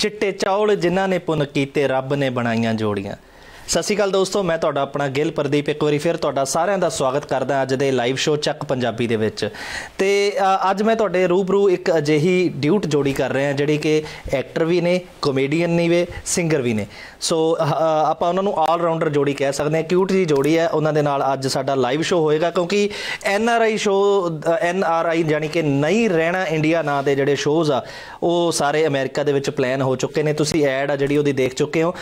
ਚਿੱਟੇ ਚੌਲ ਜਿਨ੍ਹਾਂ ਨੇ ਪੁੰਨ ਕੀਤੇ ਰੱਬ ਨੇ ਬਣਾਈਆਂ ਜੋੜੀਆਂ। ਸਤਿ ਸ਼੍ਰੀ ਅਕਾਲ ਦੋਸਤੋ ਮੈਂ ਤੁਹਾਡਾ ਆਪਣਾ ਗਿੱਲ ਪ੍ਰਦੀਪ ਇੱਕ ਵਾਰੀ ਫਿਰ ਤੁਹਾਡਾ ਸਾਰਿਆਂ ਦਾ ਸਵਾਗਤ ਕਰਦਾ ਅੱਜ ਦੇ ਲਾਈਵ ਸ਼ੋਅ ਚੱਕ ਪੰਜਾਬੀ ਦੇ ਵਿੱਚ। ਤੇ ਅੱਜ ਮੈਂ ਤੁਹਾਡੇ ਰੂਬਰੂ ਇੱਕ ਅਜਿਹੀ ਡਿਊਟ ਜੋੜੀ ਕਰ ਰਿਹਾ ਜਿਹੜੀ ਕਿ ਐਕਟਰ ਵੀ ਨੇ ਕਾਮੇਡੀਅਨ ਨਹੀਂ ਵੇ ਸਿੰਗਰ ਵੀ ਨੇ। ਸੋ ਅ, ਆਪਾਂ ਉਹਨਾਂ ਨੂੰ ਆਲ ਰਾਊਂਡਰ ਜੋੜੀ ਕਹਿ ਸਕਦੇ ਹਾਂ। ਕਿਊਟ ਜੀ ਜੋੜੀ ਹੈ ਉਹਨਾਂ ਦੇ ਨਾਲ ਅੱਜ ਸਾਡਾ ਲਾਈਵ ਸ਼ੋਅ ਹੋਏਗਾ ਕਿਉਂਕਿ N R I show N R I ਯਾਨੀ ਕਿ ਨਹੀਂ ਰਹਿਣਾ ਇੰਡੀਆ ਨਾਂ ਦੇ ਜਿਹੜੇ ਸ਼ੋਅਜ਼ ਆ ਉਹ ਸਾਰੇ ਅਮਰੀਕਾ ਦੇ ਵਿੱਚ ਪਲਾਨ ਹੋ ਚੁੱਕੇ ਨੇ। ਤੁਸੀਂ ਐਡ ਆ ਜਿਹੜੀ ਉਹਦੀ ਦੇਖ ਚੁੱਕੇ ਹੋ।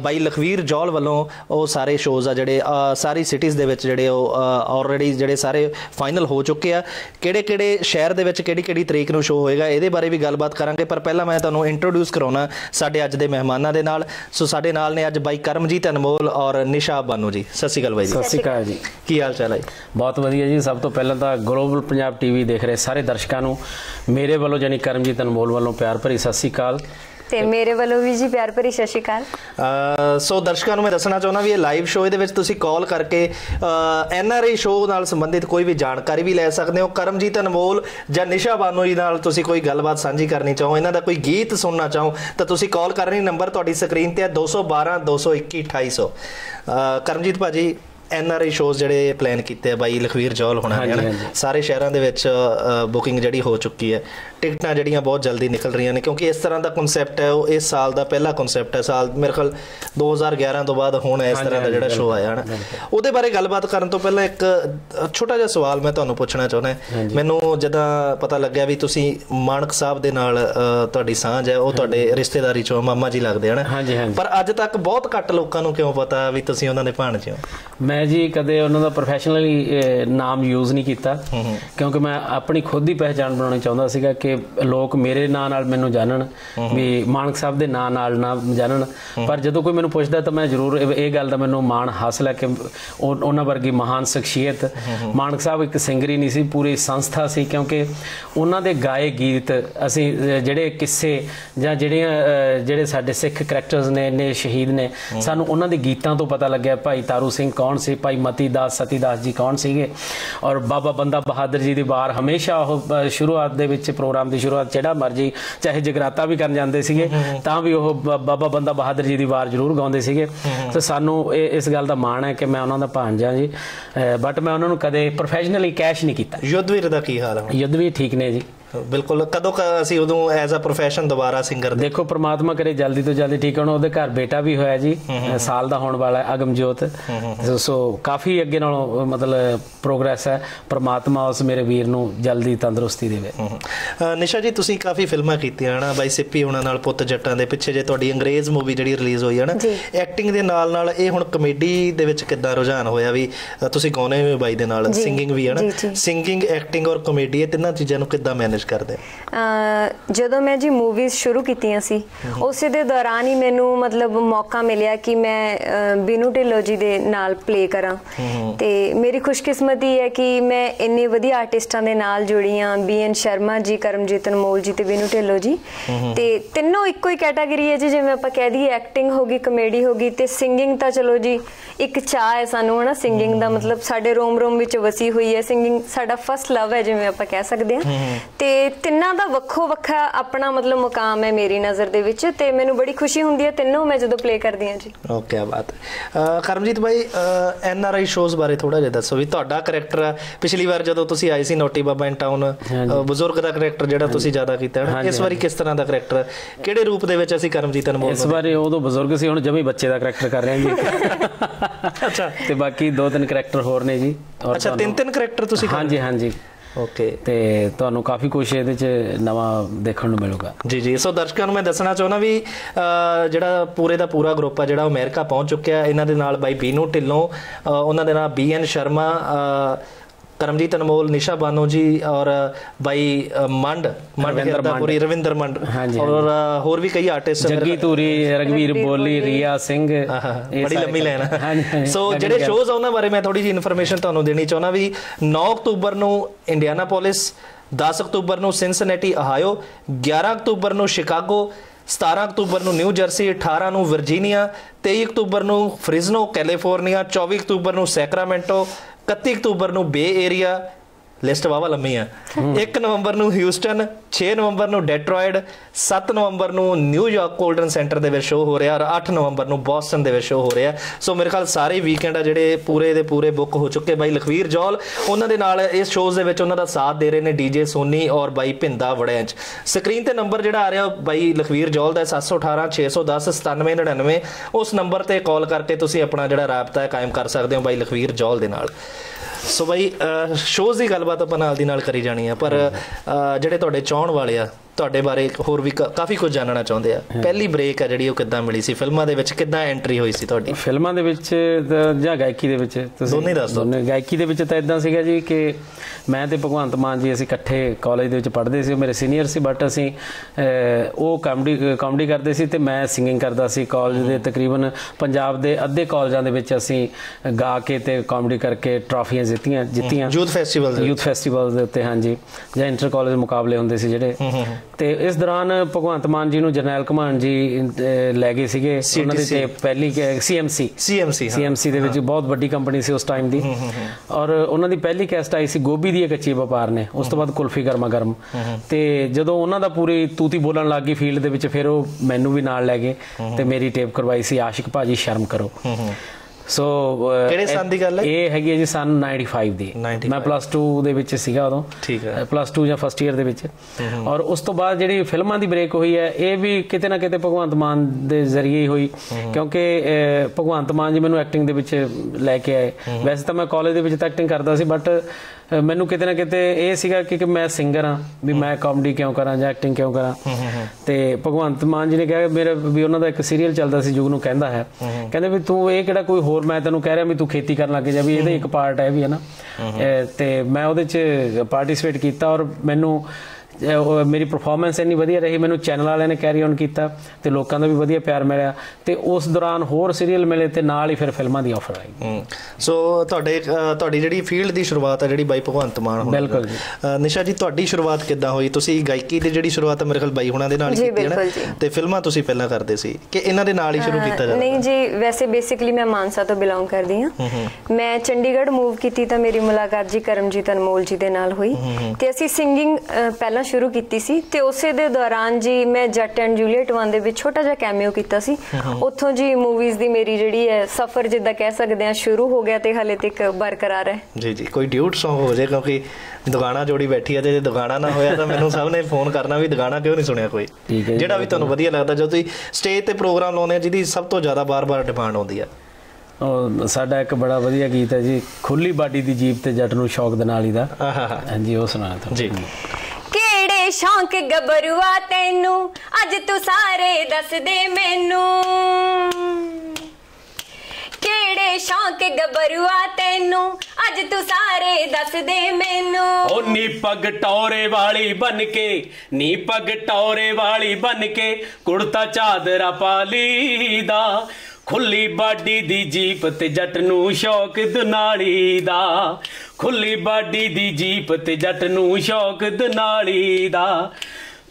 ਬਾਈ ਲਖਵੀਰ ਜੌਲ ਵੱਲੋਂ ਉਹ ਸਾਰੇ ਸ਼ੋਅਜ਼ ਆ ਜਿਹੜੇ ਸਾਰੀ ਸਿਟੀਜ਼ ਦੇ ਵਿੱਚ ਜਿਹੜੇ ਉਹ ਆਲਰੇਡੀ ਜਿਹੜੇ ਸਾਰੇ ਫਾਈਨਲ ਹੋ ਚੁੱਕੇ ਆ। ਕਿਹੜੇ ਕਿਹੜੇ ਸ਼ਹਿਰ ਦੇ ਵਿੱਚ ਕਿਹੜੀ ਕਿਹੜੀ ਤਰੀਕ ਨੂੰ ਸ਼ੋਅ ਹੋਏਗਾ ਇਹਦੇ ਬਾਰੇ ਵੀ ਗੱਲਬਾਤ ਕਰਾਂਗੇ। ਪਰ ਪਹਿਲਾਂ ਮੈਂ ਤੁਹਾਨੂੰ ਇੰਟਰੋਡਿਊਸ ਕਰਾਉਣਾ ਸਾਡੇ ਅੱਜ ਦੇ ਮਹਿਮਾਨਾਂ ਦੇ ਨਾਲ। ਸੋ ਸਾਡੇ ਨਾਲ ਨੇ ਅੱਜ ਬਾਈ ਕਰਮਜੀਤ ਅਨਮੋਲ ਔਰ ਨਿਸ਼ਾ ਬਾਨੂ ਜੀ। ਸਤਿ ਸ਼੍ਰੀ ਅਕਾਲ ਬਾਈ ਜੀ। ਸਤਿ ਸ਼੍ਰੀ ਅਕਾਲ ਜੀ। ਕੀ ਹਾਲ ਚਾਲ ਹੈ ਬਹੁਤ ਵਧੀਆ ਜੀ। ਸਭ ਤੋਂ ਪਹਿਲਾਂ ਤਾਂ ਗਲੋਬਲ ਪੰਜਾਬ ਟੀਵੀ ਦੇਖ ਰਹੇ ਸਾਰੇ ਦਰਸ਼ਕਾਂ ਨੂੰ। ਮੇਰੇ ਵੱਲੋਂ ਜਾਨੀ ਕਰਮਜੀਤ ਅਨਮੋਲ ਵੱਲੋਂ ਪਿਆਰ ਭਰੀ ਸਤਿ ਸ਼੍ਰੀ ਅਕਾਲ। ਤੇ ਮੇਰੇ ਵੱਲੋਂ ਵੀ ਜੀ ਪਿਆਰ ਭਰੀ ਸਤਿ ਸ਼੍ਰੀ ਅਕਾਲ। ਸੋ ਦਰਸ਼ਕਾਂ ਨੂੰ ਮੈਂ ਦੱਸਣਾ ਚਾਹੁੰਦਾ ਵੀ ਇਹ ਲਾਈਵ ਸ਼ੋਅ ਦੇ ਵਿੱਚ ਤੁਸੀਂ ਕਾਲ ਕਰਕੇ ਐਨ ਆਰ ਆਈ ਸ਼ੋਅ ਨਾਲ ਸੰਬੰਧਿਤ ਕੋਈ ਵੀ ਜਾਣਕਾਰੀ ਵੀ ਲੈ ਸਕਦੇ ਹੋ। ਕਰਮਜੀਤ ਅਨਮੋਲ ਜਾਂ ਨਿਸ਼ਾ ਬਾਨੋ ਜੀ ਨਾਲ ਤੁਸੀਂ ਕੋਈ ਗੱਲਬਾਤ ਸਾਂਝੀ ਕਰਨੀ ਚਾਹੋ ਇਹਨਾਂ ਦਾ ਕੋਈ ਗੀਤ ਸੁਣਨਾ ਚਾਹੋ ਤਾਂ ਤੁਸੀਂ ਕਾਲ ਕਰਨੀ ਨੰਬਰ ਤੁਹਾਡੀ ਸਕਰੀਨ ਤੇ ਹੈ 212 221 2800 ਅ, ਕਰਮਜੀਤ ਭਾਜੀ ਐਨ ਆਰ ਆਈ ਸ਼ੋਅਜ਼ ਜਿਹੜੇ ਪਲਾਨ ਕੀਤੇ ਆ ਬਾਈ ਲਖਵੀਰ ਜੌਲ ਹੋਣਾ ਨੇ। ਸਾਰੇ ਸ਼ਹਿਰਾਂ ਦੇ ਵਿੱਚ ਬੁਕਿੰਗ ਜਿਹੜੀ ਹੋ ਚੁੱਕੀ ਹੈ। ਟਿਕਟਾਂ ਜਿਹੜੀਆਂ ਬਹੁਤ ਜਲਦੀ ਨਿਕਲ ਰਹੀਆਂ ਨੇ ਕਿਉਂਕਿ ਇਸ ਤਰ੍ਹਾਂ ਦਾ ਕਨਸੈਪਟ ਹੈ ਉਹ ਇਸ ਸਾਲ ਦਾ ਪਹਿਲਾ ਕਨਸੈਪਟ ਹੈ। ਸਾਲ ਮੇਰੇ ਖਿਆਲ 2011 ਤੋਂ ਬਾਅਦ ਹੁਣ ਇਸ ਤਰ੍ਹਾਂ ਦਾ ਜਿਹੜਾ ਸ਼ੋਅ ਆਇਆ ਹਨਾ? ਉਹਦੇ ਬਾਰੇ ਗੱਲਬਾਤ ਕਰਨ ਤੋਂ ਪਹਿਲਾਂ ਇੱਕ ਛੋਟਾ ਜਿਹਾ ਸਵਾਲ ਮੈਂ ਤੁਹਾਨੂੰ ਪੁੱਛਣਾ ਚਾਹੁੰਦਾ। ਮੈਨੂੰ ਜਦੋਂ ਪਤਾ ਲੱਗਿਆ ਵੀ ਤੁਸੀਂ ਮਾਨਕ ਸਾਹਿਬ ਦੇ ਨਾਲ ਤੁਹਾਡੀ ਸਾਂਝ ਹੈ ਉਹ ਤੁਹਾਡੇ ਰਿਸ਼ਤੇਦਾਰੀ ਚੋਂ ਮਾਮਾ ਜੀ ਲੱਗਦੇ ਹਨ? ਪਰ ਅੱਜ ਤੱਕ ਬਹੁਤ ਘੱਟ ਲੋਕਾਂ ਨੂੰ ਕਿਉਂ ਪਤਾ ਵੀ ਤੁਸੀਂ ਉਹਨਾਂ ਦੇ ਭਾਣਜੇ ਹੋ? ਮੈਂ ਜੀ ਕਦੇ ਉਹਨਾਂ ਦਾ ਪ੍ਰੋਫੈਸ਼ਨਲੀ ਨਾਮ ਯੂਜ਼ ਨਹੀਂ ਕੀਤਾ। ਕਿਉਂਕਿ ਮੈਂ ਆਪਣੀ ਖੁਦ ਦੀ ਪਹਿਚਾਣ ਬਣਾਉਣੀ ਚਾਹੁੰਦਾ ਸੀਗਾ ਕਿ ਲੋਕ ਮੇਰੇ ਨਾਂ ਨਾਲ ਮੈਨੂੰ ਜਾਣਨ ਵੀ ਮਾਨਕ ਸਾਹਿਬ ਦੇ ਨਾਂ ਨਾਲ ਨਾ ਜਾਣਨ। ਪਰ ਜਦੋਂ ਕੋਈ ਮੈਨੂੰ ਪੁੱਛਦਾ ਤਾਂ ਮੈਂ ਜ਼ਰੂਰ ਇਹ ਗੱਲ ਦਾ ਮੈਨੂੰ ਮਾਣ ਹਾਸਲ ਹੈ ਕਿ ਉਹ- ਉਹਨਾਂ ਵਰਗੀ ਮਹਾਨ ਸ਼ਖਸੀਅਤ ਮਾਨਕ ਸਾਹਿਬ ਇੱਕ ਸਿੰਗਰ ਹੀ ਨਹੀਂ ਸੀ ਪੂਰੀ ਸੰਸਥਾ ਸੀ ਕਿਉਂਕਿ ਉਹਨਾਂ ਦੇ ਗਾਏ ਗੀਤ ਅਸੀਂ ਜਿਹੜੇ ਕਿੱਸੇ ਜਾਂ ਜਿਹੜੀਆਂ ਜਿਹੜੇ ਸਾਡੇ ਸਿੱਖ ਕਰੈਕਟਰਸ ਨੇ ਨੇ ਸ਼ਹੀਦ ਨੇ ਸਾਨੂੰ ਉਹਨਾਂ ਦੇ ਗੀਤਾਂ ਤੋਂ ਪਤਾ ਲੱਗਿਆ ਭਾਈ ਤਾਰੂ ਸਿੰਘ ਕੌਣ ਸੀ ਭਾਈ ਮਤੀ ਦਾਸ ਸਤੀ ਦਾਸ ਜੀ ਕੌਣ ਸੀਗੇ? ਔਰ ਬਾਬਾ ਬੰਦਾ ਬਹਾਦਰ ਜੀ ਦੀ ਵਾਰ ਹਮੇਸ਼ਾ ਉਹ ਸ਼ੁਰੂਆਤ ਦੇ ਵਿੱਚ ਪ੍ਰੋਗਰਾਮ ਦੀ ਸ਼ੁਰੂਆਤ ਜਿਹੜਾ ਮਰਜ਼ੀ ਚਾਹੇ ਜਗਰਾਤਾ ਵੀ ਕਰਨ ਜਾਂਦੇ ਸੀਗੇ ਤਾਂ ਵੀ ਉਹ ਬਾਬਾ ਬੰਦਾ ਬਹਾਦਰ ਜੀ ਦੀ ਵਾਰ ਜ਼ਰੂਰ ਗਾਉਂਦੇ ਸੀਗੇ। ਤੇ ਸਾਨੂੰ ਇਹ- ਇਸ ਗੱਲ ਦਾ ਮਾਣ ਹੈ ਕਿ ਮੈਂ ਉਹਨਾਂ ਦਾ ਭਾਂਜਾ ਜੀ ਬਟ ਮੈਂ ਉਹਨਾਂ ਨੂੰ ਕਦੇ ਪ੍ਰੋਫੈਸ਼ਨਲੀ ਕੈਸ਼ ਨਹੀਂ ਕੀਤਾ। ਯੁੱਧਵੀਰ ਦਾ ਕੀ ਹਾਲ ਹੈ ਹੁਣ? ਯੁੱਧ ਵੀ ਠੀਕ ਨੇ ਜੀ। ਬਿਲਕੁਲ ਕਦੋਂ ਕ ਅਸੀਂ ਉਦੋਂ ਐਜ਼ ਅ ਪ੍ਰੋਫੈਸ਼ਨ ਦੁਬਾਰਾ ਸਿੰਗਰ ਦੇ ਦੇਖੋ ਪ੍ਰਮਾਤਮਾ ਕਰੇ ਜਲਦੀ ਤੋਂ ਜਲਦੀ ਠੀਕ ਹੋਣ ਉਹਦੇ ਘਰ ਬੇਟਾ ਵੀ ਹੋਇਆ ਜੀ ਸਾਲ ਦਾ ਹੋਣ ਵਾਲਾ ਹੈ ਅਗਮਜੋਤ। ਸੋ- ਕਾਫੀ ਅੱਗੇ ਨਾਲੋਂ ਮਤਲਬ ਪ੍ਰੋਗਰੈਸ ਹੈ। ਪ੍ਰਮਾਤਮਾ ਉਸ ਮੇਰੇ ਵੀਰ ਨੂੰ ਜਲਦੀ ਤੰਦਰੁਸਤੀ ਦੇਵੇ। ਨਿਸ਼ਾ ਜੀ ਤੁਸੀਂ ਕਾਫੀ ਫਿਲਮਾਂ ਕੀਤੀਆਂ ਹਨਾ? ਬਾਈ ਸਿੱਪੀ ਉਹਨਾਂ ਨਾਲ ਪੁੱਤ ਜੱਟਾਂ ਦੇ ਪਿੱਛੇ ਜੇ ਤੁਹਾਡੀ ਅੰਗਰੇਜ਼ ਮੂਵੀ ਜਿਹੜੀ ਰਿਲੀਜ਼ ਹੋਈ ਹੈ ਨਾ। ਐਕਟਿੰਗ ਦੇ ਨਾਲ ਨਾਲ ਇਹ ਹੁਣ ਕਮੇਡੀ ਦੇ ਵਿੱਚ ਕਿੱਦਾਂ ਰੁਝਾਨ ਹੋਇਆ ਵੀ ਤੁਸੀਂ ਗਾਉਨੇ ਵੀ ਬਾਈ ਦੇ ਨਾਲ। ਸਿੰਗਿੰਗ ਵੀ ਹੈ ਨਾ। ਸਿੰਗਿੰਗ ਐਕਟਿੰਗ ਔਰ ਕਮੇਡੀ ਇਹ ਤਿੰਨਾਂ ਚੀਜ਼ਾਂ ਨੂੰ ਕਿੱਦਾਂ ਮੈਨੇਜ ਕਰਦੇ ਅਹ ਜਦੋਂ ਮੈਂ ਜੀ ਮੂਵੀਜ਼ ਸ਼ੁਰੂ ਕੀਤੀਆਂ ਸੀ ਉਸੇ ਦੇ ਦੌਰਾਨ ਹੀ ਮੈਨੂੰ ਮਤਲਬ ਮੌਕਾ ਮਿਲਿਆ ਕਿ ਮੈਂ ਬੀਨੂ ਢਿੱਲੋਂ ਜੀ ਦੇ ਨਾਲ ਪਲੇ ਕਰਾਂ। ਤੇ ਮੇਰੀ ਖੁਸ਼ਕਿਸਮਤੀ ਹੈ ਕਿ ਮੈਂ ਇੰਨੇ ਵਧੀਆ ਆਰਟਿਸਟਾਂ ਦੇ ਨਾਲ ਜੁੜੀ ਹਾਂ ਬੀਐਨ ਸ਼ਰਮਾ ਜੀ ਕਰਮਜੀਤ ਅਨਮੋਲ ਜੀ ਤੇ ਬੀਨੂ ਢਿੱਲੋਂ ਜੀ। ਤੇ ਤਿੰਨੋਂ ਇੱਕੋ ਹੀ ਕੈਟਾਗਰੀ ਹੈ ਜੀ ਜਿਵੇਂ ਆਪਾਂ ਕਹਿ ਦਈਏ ਐਕਟਿੰਗ ਹੋ ਗਈ ਕਮੇਡੀ ਹੋ ਗਈ ਤੇ ਸਿੰਗਿੰਗ ਤਾਂ ਚਲੋ ਜੀ ਇੱਕ ਚਾਹ ਹੈ ਸਾਨੂੰ ਹਨਾ? ਸਿੰਗਿੰਗ ਦਾ ਮਤਲਬ ਸਾਡੇ ਰੋਮ ਰੋਮ ਵਿੱਚ ਵਸੀ ਹੋਈ ਹੈ ਸਿੰਗਿੰਗ ਸਾਡਾ ਫਸਟ ਲਵ ਹੈ ਜਿਵੇਂ ਆਪਾਂ ਕਹਿ ਸਕਦੇ ਹਾਂ। ਤੇ ਤਿੰਨਾਂ ਦਾ ਵੱਖੋ ਵੱਖਰਾ ਆਪਣਾ ਮਤਲਬ ਮੁਕਾਮ ਹੈ ਮੇਰੀ ਨਜ਼ਰ ਦੇ ਵਿੱਚ ਤੇ ਮੈਨੂੰ ਬੜੀ ਖੁਸ਼ੀ ਹੁੰਦੀ ਹੈ ਤਿੰਨੋਂ ਮੈਂ ਜਦੋਂ ਪਲੇ ਕਰਦੀ ਹਾਂ ਜੀ। ਓਕੇ ਆ ਬਾਤ ਕਰਮਜੀਤ ਬਾਈ ਐਨ ਆਰ ਆਈ ਸ਼ੋਜ਼ ਬਾਰੇ ਥੋੜਾ ਜਿਹਾ ਦੱਸੋ ਵੀ ਤੁਹਾਡਾ ਕਰੈਕਟਰ ਪਿਛਲੀ ਵਾਰ ਜਦੋਂ ਤੁਸੀਂ ਆਏ ਸੀ ਨੋਟੀ ਬਾਬਾ ਇਨ ਟਾਊਨ ਬਜ਼ੁਰਗ ਦਾ ਕਰੈਕਟਰ ਜਿਹੜਾ ਤੁਸੀਂ ਜ਼ਿਆਦਾ ਕੀਤਾ ਹੈ ਨਾ ਇਸ ਵਾਰੀ ਕਿਸ ਤਰ੍ਹਾਂ ਦਾ ਕਰੈਕਟਰ ਕਿਹੜੇ ਰੂਪ ਦੇ ਵਿੱਚ ਅਸੀਂ ਕਰਮਜੀਤ ਅਨਮੋਲ ਇਸ ਬਾਰੇ ਉਦੋਂ ਬਜ਼ੁਰਗ ਸੀ ਹੁਣ ਜਮੀ ਬੱਚੇ ਦਾ ਕਰੈਕਟਰ ਕਰ ਰਹੇ ਹਾਂ ਜੀ। ਅੱਛਾ। ਤੇ ਬਾਕੀ ਦੋ ਤਿੰਨ ਕਰੈਕਟਰ ਹੋਰ ਨੇ ਜੀ ਅੱਛਾ ਤਿੰਨ ਤਿੰਨ ਕਰੈਕਟਰ ਤੁਸੀਂ ਹਾਂਜੀ ਹਾਂਜੀ। ਓਕੇ ਤੇ ਤੁਹਾਨੂੰ ਕਾਫੀ ਕੁਝ ਇਹਦੇ ਚ ਨਵਾਂ ਦੇਖਣ ਨੂੰ ਮਿਲੂਗਾ। ਜੀ ਜੀ। ਸੋ ਦਰਸ਼ਕਾਂ ਨੂੰ ਮੈਂ ਦੱਸਣਾ ਚਾਹੁੰਦਾ ਵੀ ਜਿਹੜਾ ਪੂਰੇ ਦਾ ਪੂਰਾ ਗਰੁੱਪ ਆ, ਜਿਹੜਾ ਉਹ ਅਮਰੀਕਾ ਪਹੁੰਚ ਚੁੱਕਿਆ, ਇਹਨਾਂ ਦੇ ਨਾਲ ਬਾਈ ਬੀਨੂ ਢਿੱਲੋਂ ਉਹਨਾਂ ਦੇ ਨਾਲ ਬੀਐਨ ਸ਼ਰਮਾ ਕਰਮਜੀਤ ਅਨਮੋਲ ਨਿਸ਼ਾ ਬਾਨੋ ਜੀ ਔਰ ਬਾਈ ਮੰਡ ਮੰਡ ਰਵਿੰਦਰ ਗਿਰਦਾਪੁਰੀ ਰਵਿੰਦਰ ਮੰਡ। ਔਰ ਹੋਰ ਵੀ ਕਈ ਆਰਟਿਸਟ ਜੱਗੀ ਧੂਰੀ ਰਗਵੀਰ ਬੋਲੀ ਰੀਆ ਸਿੰਘ ਬੜੀ ਲੰਮੀ ਹਾਂਜੀ। ਸੋ ਜਿਹੜੇ ਸ਼ੋਜ਼ ਆ ਉਹਨਾਂ ਬਾਰੇ ਮੈਂ ਥੋੜੀ ਜਿਹੀ ਇਨਫੋਰਮੇਸ਼ਨ ਤੁਹਾਨੂੰ ਦੇਣੀ ਚਾਹੁੰਦਾ ਵੀ 9 ਅਕਤੂਬਰ ਨੂੰ ਇੰਡੀਆਨਾਪੋਲਿਸ 10 ਅਕਤੂਬਰ ਨੂੰ ਸਿਨਸਿਨੇਟੀ ਆਹਾਇਓ 11 ਅਕਤੂਬਰ ਨੂੰ ਸ਼ਿਕਾਗੋ 17 ਅਕਤੂਬਰ ਨੂੰ ਨਿਊ ਜਰਸੀ 18 ਨੂੰ ਵਰਜੀਨੀਆ 23 ਅਕਤੂਬਰ ਨੂੰ ਫ੍ਰਿਜ਼ਨੋ, ਕੈਲੀਫੋਰਨੀਆ 24 ਅਕਤੂਬਰ ਨੂੰ ਸੈਕਰਾਮੈਂਟੋ 31 ਅਕਤੂਬਰ ਨੂੰ ਬੇ ਏਰੀਆ ਲਿਸਟ ਵਾਵਾ ਲੰਮੀ ਆ। 1 ਨਵੰਬਰ ਨੂੰ ਹਿਊਸਟਨ 6 ਨਵੰਬਰ ਨੂੰ ਡੈਟਰੋਇਡ 7 ਨਵੰਬਰ ਨੂੰ ਨਿਊਯਾਰਕ ਕੋਲਡਨ ਸੈਂਟਰ ਦੇ ਵਿੱਚ ਸ਼ੋਅ ਹੋ ਰਿਹਾ ਔਰ 8 ਨਵੰਬਰ ਨੂੰ ਬੋਸਟਨ ਦੇ ਵਿੱਚ ਸ਼ੋਅ ਹੋ ਰਿਹਾ। ਸੋ ਮੇਰੇ ਖਿਆਲ ਸਾਰੇ ਵੀਕਐਂਡ ਆ ਜਿਹੜੇ ਪੂਰੇ ਦੇ ਪੂਰੇ ਬੁੱਕ ਹੋ ਚੁੱਕੇ ਬਾਈ ਲਖਵੀਰ ਜੌਲ। ਉਹਨਾਂ ਦੇ ਨਾਲ ਇਸ ਸ਼ੋਅਜ਼ ਦੇ ਵਿੱਚ ਉਹਨਾਂ ਦਾ ਸਾਥ ਦੇ ਰਹੇ ਨੇ ਡੀਜੇ ਸੋਨੀ ਔਰ ਬਾਈ ਭਿੰਦਾ ਵੜੈਂਚ ਸਕਰੀਨ ਤੇ ਨੰਬਰ ਜਿਹੜਾ ਆ ਰਿਹਾ ਬਾਈ ਲਖਵੀਰ ਜੌਲ ਦਾ 718 610 9799 ਉਸ ਨੰਬਰ ਤੇ ਕਾਲ ਕਰਕੇ ਤੁਸੀਂ ਆਪਣਾ ਜਿਹੜਾ ਰਾਬਤਾ ਕਾਇਮ ਕਰ ਸਕਦੇ ਹੋ ਬਾਈ ਲਖਵੀਰ ਜੌਲ ਦੇ ਨਾਲ। ਸੋ ਬਾਈ ਸ਼ੋਜ਼ ਦੀ ਗੱਲਬਾਤ ਆਪਾਂ ਨਾਲ ਦੀ ਨਾਲ ਕਰੀ ਜਾਣੀ ਆ, ਪਰ ਜਿਹੜੇ ਤੁਹਾਡੇ ਚਾਹਣ ਵਾਲੇ ਆ ਤੁਹਾਡੇ ਬਾਰੇ ਹੋਰ ਵੀ ਕਾਫੀ ਕੁਝ ਜਾਣਨਾ ਚਾਹੁੰਦੇ ਆ। ਪਹਿਲੀ ਬ੍ਰੇਕ ਆ ਜਿਹੜੀ ਉਹ ਕਿੱਦਾਂ ਮਿਲੀ ਸੀ? ਫਿਲਮਾਂ ਦੇ ਵਿੱਚ ਕਿੱਦਾਂ ਐਂਟਰੀ ਹੋਈ ਸੀ ਤੁਹਾਡੀ? ਫਿਲਮਾਂ ਦੇ ਵਿੱਚ ਜਾਂ ਗਾਇਕੀ ਦੇ ਵਿੱਚ? ਦੋਨੇ ਹੀ ਦੱਸ। ਦੋਨੇ ਗਾਇਕੀ ਦੇ ਵਿੱਚ ਤਾਂ ਇਦਾਂ ਸੀਗਾ ਜੀ ਕਿ ਮੈਂ ਤੇ ਭਗਵੰਤ ਮਾਨ ਜੀ ਅਸੀਂ ਇਕੱਠੇ ਕਾਲਜ ਦੇ ਵਿੱਚ ਪੜ੍ਹਦੇ ਸੀ ਉਹ ਮੇਰੇ ਸੀਨੀਅਰ ਸੀ ਬਟ ਅਸੀਂ ਉਹ ਕਾਮੇਡੀ ਕਾਮੇਡੀ ਕਰਦੇ ਸੀ ਤੇ ਮੈਂ ਸਿੰਗਿੰਗ ਕਰਦਾ ਸੀ ਕਾਲਜ ਦੇ ਤਕਰੀਬਨ ਪੰਜਾਬ ਦੇ ਅੱਧੇ ਕਾਲਜਾਂ ਦੇ ਵਿੱਚ ਅਸੀਂ ਗਾ ਕੇ ਤੇ ਕਾਮੇਡੀ ਕਰਕੇ ਟਰਾਫੀਆਂ ਜਿੱਤੀਆਂ ਜਿੱਤੀਆਂ। ਯੂਥ ਫੈਸਟੀਵਲ ਯੂਥ ਫੈਸਟੀਵਲ ਦੇ ਉੱਤੇ ਹਾਂਜੀ। ਜਾਂ ਇੰਟਰ ਕਾਲਜ ਮੁਕਾਬਲੇ ਹੁੰਦੇ ਸੀ ਜਿਹੜੇ। ਤੇ ਇਸ ਦੌਰਾਨ ਭਗਵੰਤ ਮਾਨ ਜੀ ਨੂੰ ਜਰਨੈਲ ਘਮਾਨ ਜੀ ਲੈ ਗਏ ਸੀਗੇ। ਉਹਨਾਂ ਦੀ ਤੇ ਪਹਿਲੀ ਸੀਐਮਸੀ ਸੀਐਮਸੀ ਸੀਐਮਸੀ ਦੇ ਵਿੱਚ ਬਹੁਤ ਵੱਡੀ ਕੰਪਨੀ ਸੀ ਉਸ ਟਾਈਮ ਦੀ। ਔਰ ਉਹਨਾਂ ਦੀ ਪਹਿਲੀ ਕੈਸਟ ਆਈ ਸੀ ਗੋਭੀ ਦੀ ਕੱਚੀ ਵਪਾਰ ਨੇ। ਉਸ ਤੋਂ ਬਾਅਦ ਕੁਲਫੀ ਗਰਮਾ ਗਰਮ। ਤੇ ਜਦੋਂ ਉਹਨਾਂ ਦਾ ਪੂਰੀ ਤੂਤੀ ਬੋਲਣ ਲੱਗ ਗਈ ਫੀਲਡ ਦੇ ਵਿੱਚ ਫਿਰ ਉਹ ਮੈਨੂੰ ਵੀ ਨਾਲ ਲੈ ਗਏ ਤੇ ਮੇਰੀ ਟੇਪ ਕਰਵਾਈ ਸੀ ਆਸ਼ਿਕ ਭਾਜੀ ਸ਼ਰਮ ਕਰੋ। ਸੋ ਅਹ, ਕਿਹੜੇ ਸਾਲ ਦੀ ਗੱਲ ਹੈ? ਇਹ ਹੈਗੀ ਹੈ ਜੀ ਸਨ 95 ਦੀ। 95 ਮੈਂ ਪਲੱਸ 2 ਦੇ ਵਿੱਚ ਸੀਗਾ ਉਦੋਂ। ਠੀਕ ਹੈ। ਪਲੱਸ 2 ਜਾਂ ਫਸਟ ਈਅਰ ਦੇ ਵਿੱਚ। ਔਰ ਉਸ ਤੋਂ ਬਾਅਦ ਜਿਹੜੀ ਫਿਲਮਾਂ ਦੀ ਬ੍ਰੇਕ ਹੋਈ ਹੈ ਇਹ ਵੀ ਕਿਤੇ ਨਾ ਕਿਤੇ ਭਗਵੰਤ ਮਾਨ ਦੇ ਜ਼ਰੀਏ ਹੀ ਹੋਈ। ਕਿਉਂਕਿ ਭਗਵੰਤ ਮਾਨ ਜੀ ਮੈਨੂੰ ਐਕਟਿੰਗ ਦੇ ਵਿੱਚ ਲੈ ਕੇ ਆਏ। ਵੈਸੇ ਤਾਂ ਮੈਂ ਕਾਲਜ ਦੇ ਵਿੱਚ ਤਾਂ ਐਕਟਿੰਗ ਕਰਦਾ ਸੀ ਬਟ ਮੈਨੂੰ ਕਿਤੇ ਨਾ ਕਿਤੇ ਇਹ ਸੀਗਾ ਕਿ ਕਿ ਮੈਂ ਸਿੰਗਰ ਹਾਂ ਵੀ ਮੈਂ ਕਾਮੇਡੀ ਕਿਉਂ ਕਰਾਂ ਜਾਂ ਐਕਟਿੰਗ ਕਿਉਂ ਕਰਾਂ। ਤੇ ਭਗਵੰਤ ਮਾਨ ਜੀ ਨੇ ਕਿਹਾ ਮੇਰਾ ਵੀ ਉਹਨਾਂ ਦਾ ਇੱਕ ਸੀਰੀਅਲ ਚੱਲਦਾ ਸੀ ਜੁਗ ਨੂੰ ਕਹਿੰਦਾ ਹੈ। ਕਹਿੰਦੇ ਵੀ ਤੂੰ ਇਹ ਕਿਹੜਾ ਕੋਈ ਹੋਰ ਮੈਂ ਤੈਨੂੰ ਕਹਿ ਰਿਹਾ ਵੀ ਤੂੰ ਖੇਤੀ ਕਰਨ ਲੱਗ ਜਾ ਵੀ ਇਹਦਾ ਇੱਕ ਪਾਰਟ ਹੈ ਵੀ ਹੈ ਨਾ। ਤੇ ਮੈਂ ਉਹਦੇ ਚ ਪਾਰਟਿਸਿਪੇਟ ਕੀਤਾ ਔਰ ਮੈਨੂੰ ਮੇਰੀ ਪਰਫਾਰਮੈਂਸ ਇੰਨੀ ਵਧੀਆ ਰਹੀ ਮੈਨੂੰ ਚੈਨਲ ਵਾਲਿਆਂ ਨੇ ਕੈਰੀ ਔਨ ਕੀਤਾ ਤੇ ਲੋਕਾਂ ਦਾ ਵੀ ਵਧੀਆ ਪਿਆਰ ਮਿਲਿਆ ਤੇ ਉਸ ਦੌਰਾਨ ਹੋਰ ਸੀਰੀਅਲ ਮਿਲੇ ਤੇ ਨਾਲ ਹੀ ਫਿਰ ਫਿਲਮਾਂ ਦੀ ਆਫਰ ਆਈ। ਸੋ ਤੁਹਾਡੇ ਤੁਹਾਡੀ ਜਿਹੜੀ ਫੀਲਡ ਦੀ ਸ਼ੁਰੂਆਤ ਹੈ ਜਿਹੜੀ ਬਾਈ ਭਗਵੰਤ ਮਾਨ ਹੋਣਾ ਬਿਲਕੁਲ ਜੀ। ਨਿਸ਼ਾ ਜੀ ਤੁਹਾਡੀ ਸ਼ੁਰੂਆਤ ਕਿੱਦਾਂ ਹੋਈ? ਤੁਸੀਂ ਗਾਇਕੀ ਦੀ ਜਿਹੜੀ ਸ਼ੁਰੂਆਤ ਮੇਰੇ ਖਿਆਲ ਬਾਈ ਹੁਣਾਂ ਦੇ ਨਾਲ ਕੀਤੀ ਹੈ। ਤੇ ਫਿਲਮਾਂ ਤੁਸੀਂ ਪਹਿਲਾਂ ਕਰਦੇ ਸੀ ਕਿ ਇਹਨਾਂ ਦੇ ਨਾਲ ਹੀ ਸ਼ੁਰੂ ਕੀਤਾ ਜਾਂਦਾ? ਨਹੀਂ ਜੀ ਵੈਸੇ ਬੇਸਿਕਲੀ ਮੈਂ ਮਾਨਸਾ ਤੋਂ ਬਿਲੋਂਗ ਕਰਦੀ ਹਾਂ। ਮੈਂ ਚੰਡੀਗੜ੍ਹ ਮੂਵ ਕੀਤੀ ਤਾਂ ਮੇਰੀ ਮੁਲਾਕਾਤ ਜੀ ਕਰਮਜੀਤ ਅਨਮੋਲ ਜੀ ਦੇ ਨਾਲ ਹੋਈ ਤੇ ਅਸੀਂ ਸਿੰਗਿੰਗ ਪਹਿਲਾਂ ਸ਼ੁਰੂ ਕੀਤੀ ਸੀ ਤੇ ਉਸੇ ਦੇ ਦੌਰਾਨ ਜੀ ਮੈਂ ਜੱਟ ਐਂਡ ਜੂਲੀਅਟ ਵਨ ਦੇ ਵਿੱਚ ਛੋਟਾ ਜਿਹਾ ਕੈਮਿਓ ਕੀਤਾ ਸੀ। ਉੱਥੋਂ ਜੀ ਮੂਵੀਜ਼ ਦੀ ਮੇਰੀ ਜਿਹੜੀ ਹੈ ਸਫ਼ਰ ਜਿੱਦਾਂ ਕਹਿ ਸਕਦੇ ਹਾਂ ਸ਼ੁਰੂ ਹੋ ਗਿਆ ਤੇ ਹਲੇ ਤੱਕ ਬਰਕਰਾਰ ਹੈ। ਜੀ ਜੀ। ਕੋਈ ਡਿਊਟ ਹੋ ਜਾਏ ਕਿਉਂਕਿ ਦੁਗਾਣਾ ਜੋੜੀ ਬੈਠੀ ਹੈ ਤੇ ਜੇ ਦੁਗਾਣਾ ਨਾ ਹੋਇਆ ਤਾਂ ਮੈਨੂੰ ਸਭ ਨੇ ਫੋਨ ਕਰਨਾ ਵੀ ਦੁਗਾਣਾ ਕਿਉਂ ਨਹੀਂ ਸੁਣਿਆ ਕੋਈ? ਜਿਹੜਾ ਵੀ ਤੁਹਾਨੂੰ ਵਧੀਆ ਲੱਗਦਾ ਜਦੋਂ ਤੁਸੀਂ ਸਟੇਜ ਤੇ ਪ੍ਰੋਗਰਾਮ ਲਾਉਂਦੇ ਆ ਜਿਹਦੀ ਸਭ ਤੋਂ ਜ਼ਿਆਦਾ ਬਾਰ-ਬਾਰ ਡਿਮਾਂਡ ਆਉਂਦੀ ਆ। ਸਾਡਾ ਇੱਕ ਬੜਾ ਵਧੀਆ ਗੀਤ ਹੈ ਜੀ ਖੁੱਲੀ ਬਾਡੀ ਦੀ ਜੀਪ ਤੇ ਜੱਟ ਨੂੰ ਸ਼ੌਕ ਦੇ ਨਾਲ ਹੀ ਦਾ। ਹਾਂਜੀ ਉਹ ਤੁਹਾਨੂੰ। ਜੀ। ਕਿਹੜੇ ਸ਼ੌਂਕ ਗੱਭਰੂਆ ਤੈਨੂੰ। ਅੱਜ ਤੂੰ ਸਾਰੇ ਦੱਸ ਦੇ ਮੈਨੂੰ। ਕਿਹੜੇ ਸ਼ੌਂਕ ਗੱਭਰੂਆ ਤੈਨੂੰ? ਅੱਜ ਤੂੰ ਸਾਰੇ ਦੱਸ ਦੇ ਮੈਨੂੰ। ਓ ਨੀ ਪੱਗ ਟੌਰੇ ਵਾਲੀ ਬਨ ਕੇ, ਨੀ ਪੱਗ ਟੌਰੇ ਵਾਲੀ ਬਨ ਕੇ, ਕੁੜਤਾ ਚਾਦਰਾ ਪਾਲੀ ਦਾ ਖੁੱਲੀ ਬਾਡੀ ਦੀ ਜੀਪ ਤੇ ਜੱਟ ਨੂੰ ਸ਼ੌਕ ਦੁਨਾਲੀ ਦਾ। ਖੁੱਲੀ ਬਾਡੀ ਦੀ ਜੀਪ ਤੇ ਜੱਟ ਨੂੰ ਸ਼ੌਕ ਦੁਨਾਲੀ ਦਾ।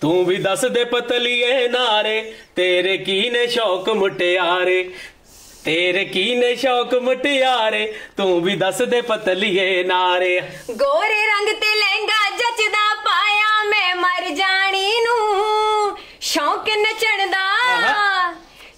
ਤੂੰ ਵੀ ਦੱਸ ਦੇ ਪਤਲੀਏ ਨਾਰੇ ਤੇਰੇ ਕੀ ਨੇ ਸ਼ੌਕ ਮੁਟਿਆਰੇ? ਤੇਰੇ ਕੀ ਨੇ ਸ਼ੌਕ ਮੁਟਿਆਰੇ? ਤੂੰ ਵੀ ਦੱਸ ਦੇ ਪਤਲੀਏ ਨਾਰੇ। ਗੋਰੇ ਰੰਗ ਤੇ ਲਹਿੰਗਾ ਜੱਚਦਾ ਪਾਇਆ ਮੈਂ ਮਰ ਜਾਣੀ ਨੂੰ। ਸ਼ੌਂਕ ਨਚਣ ਦਾ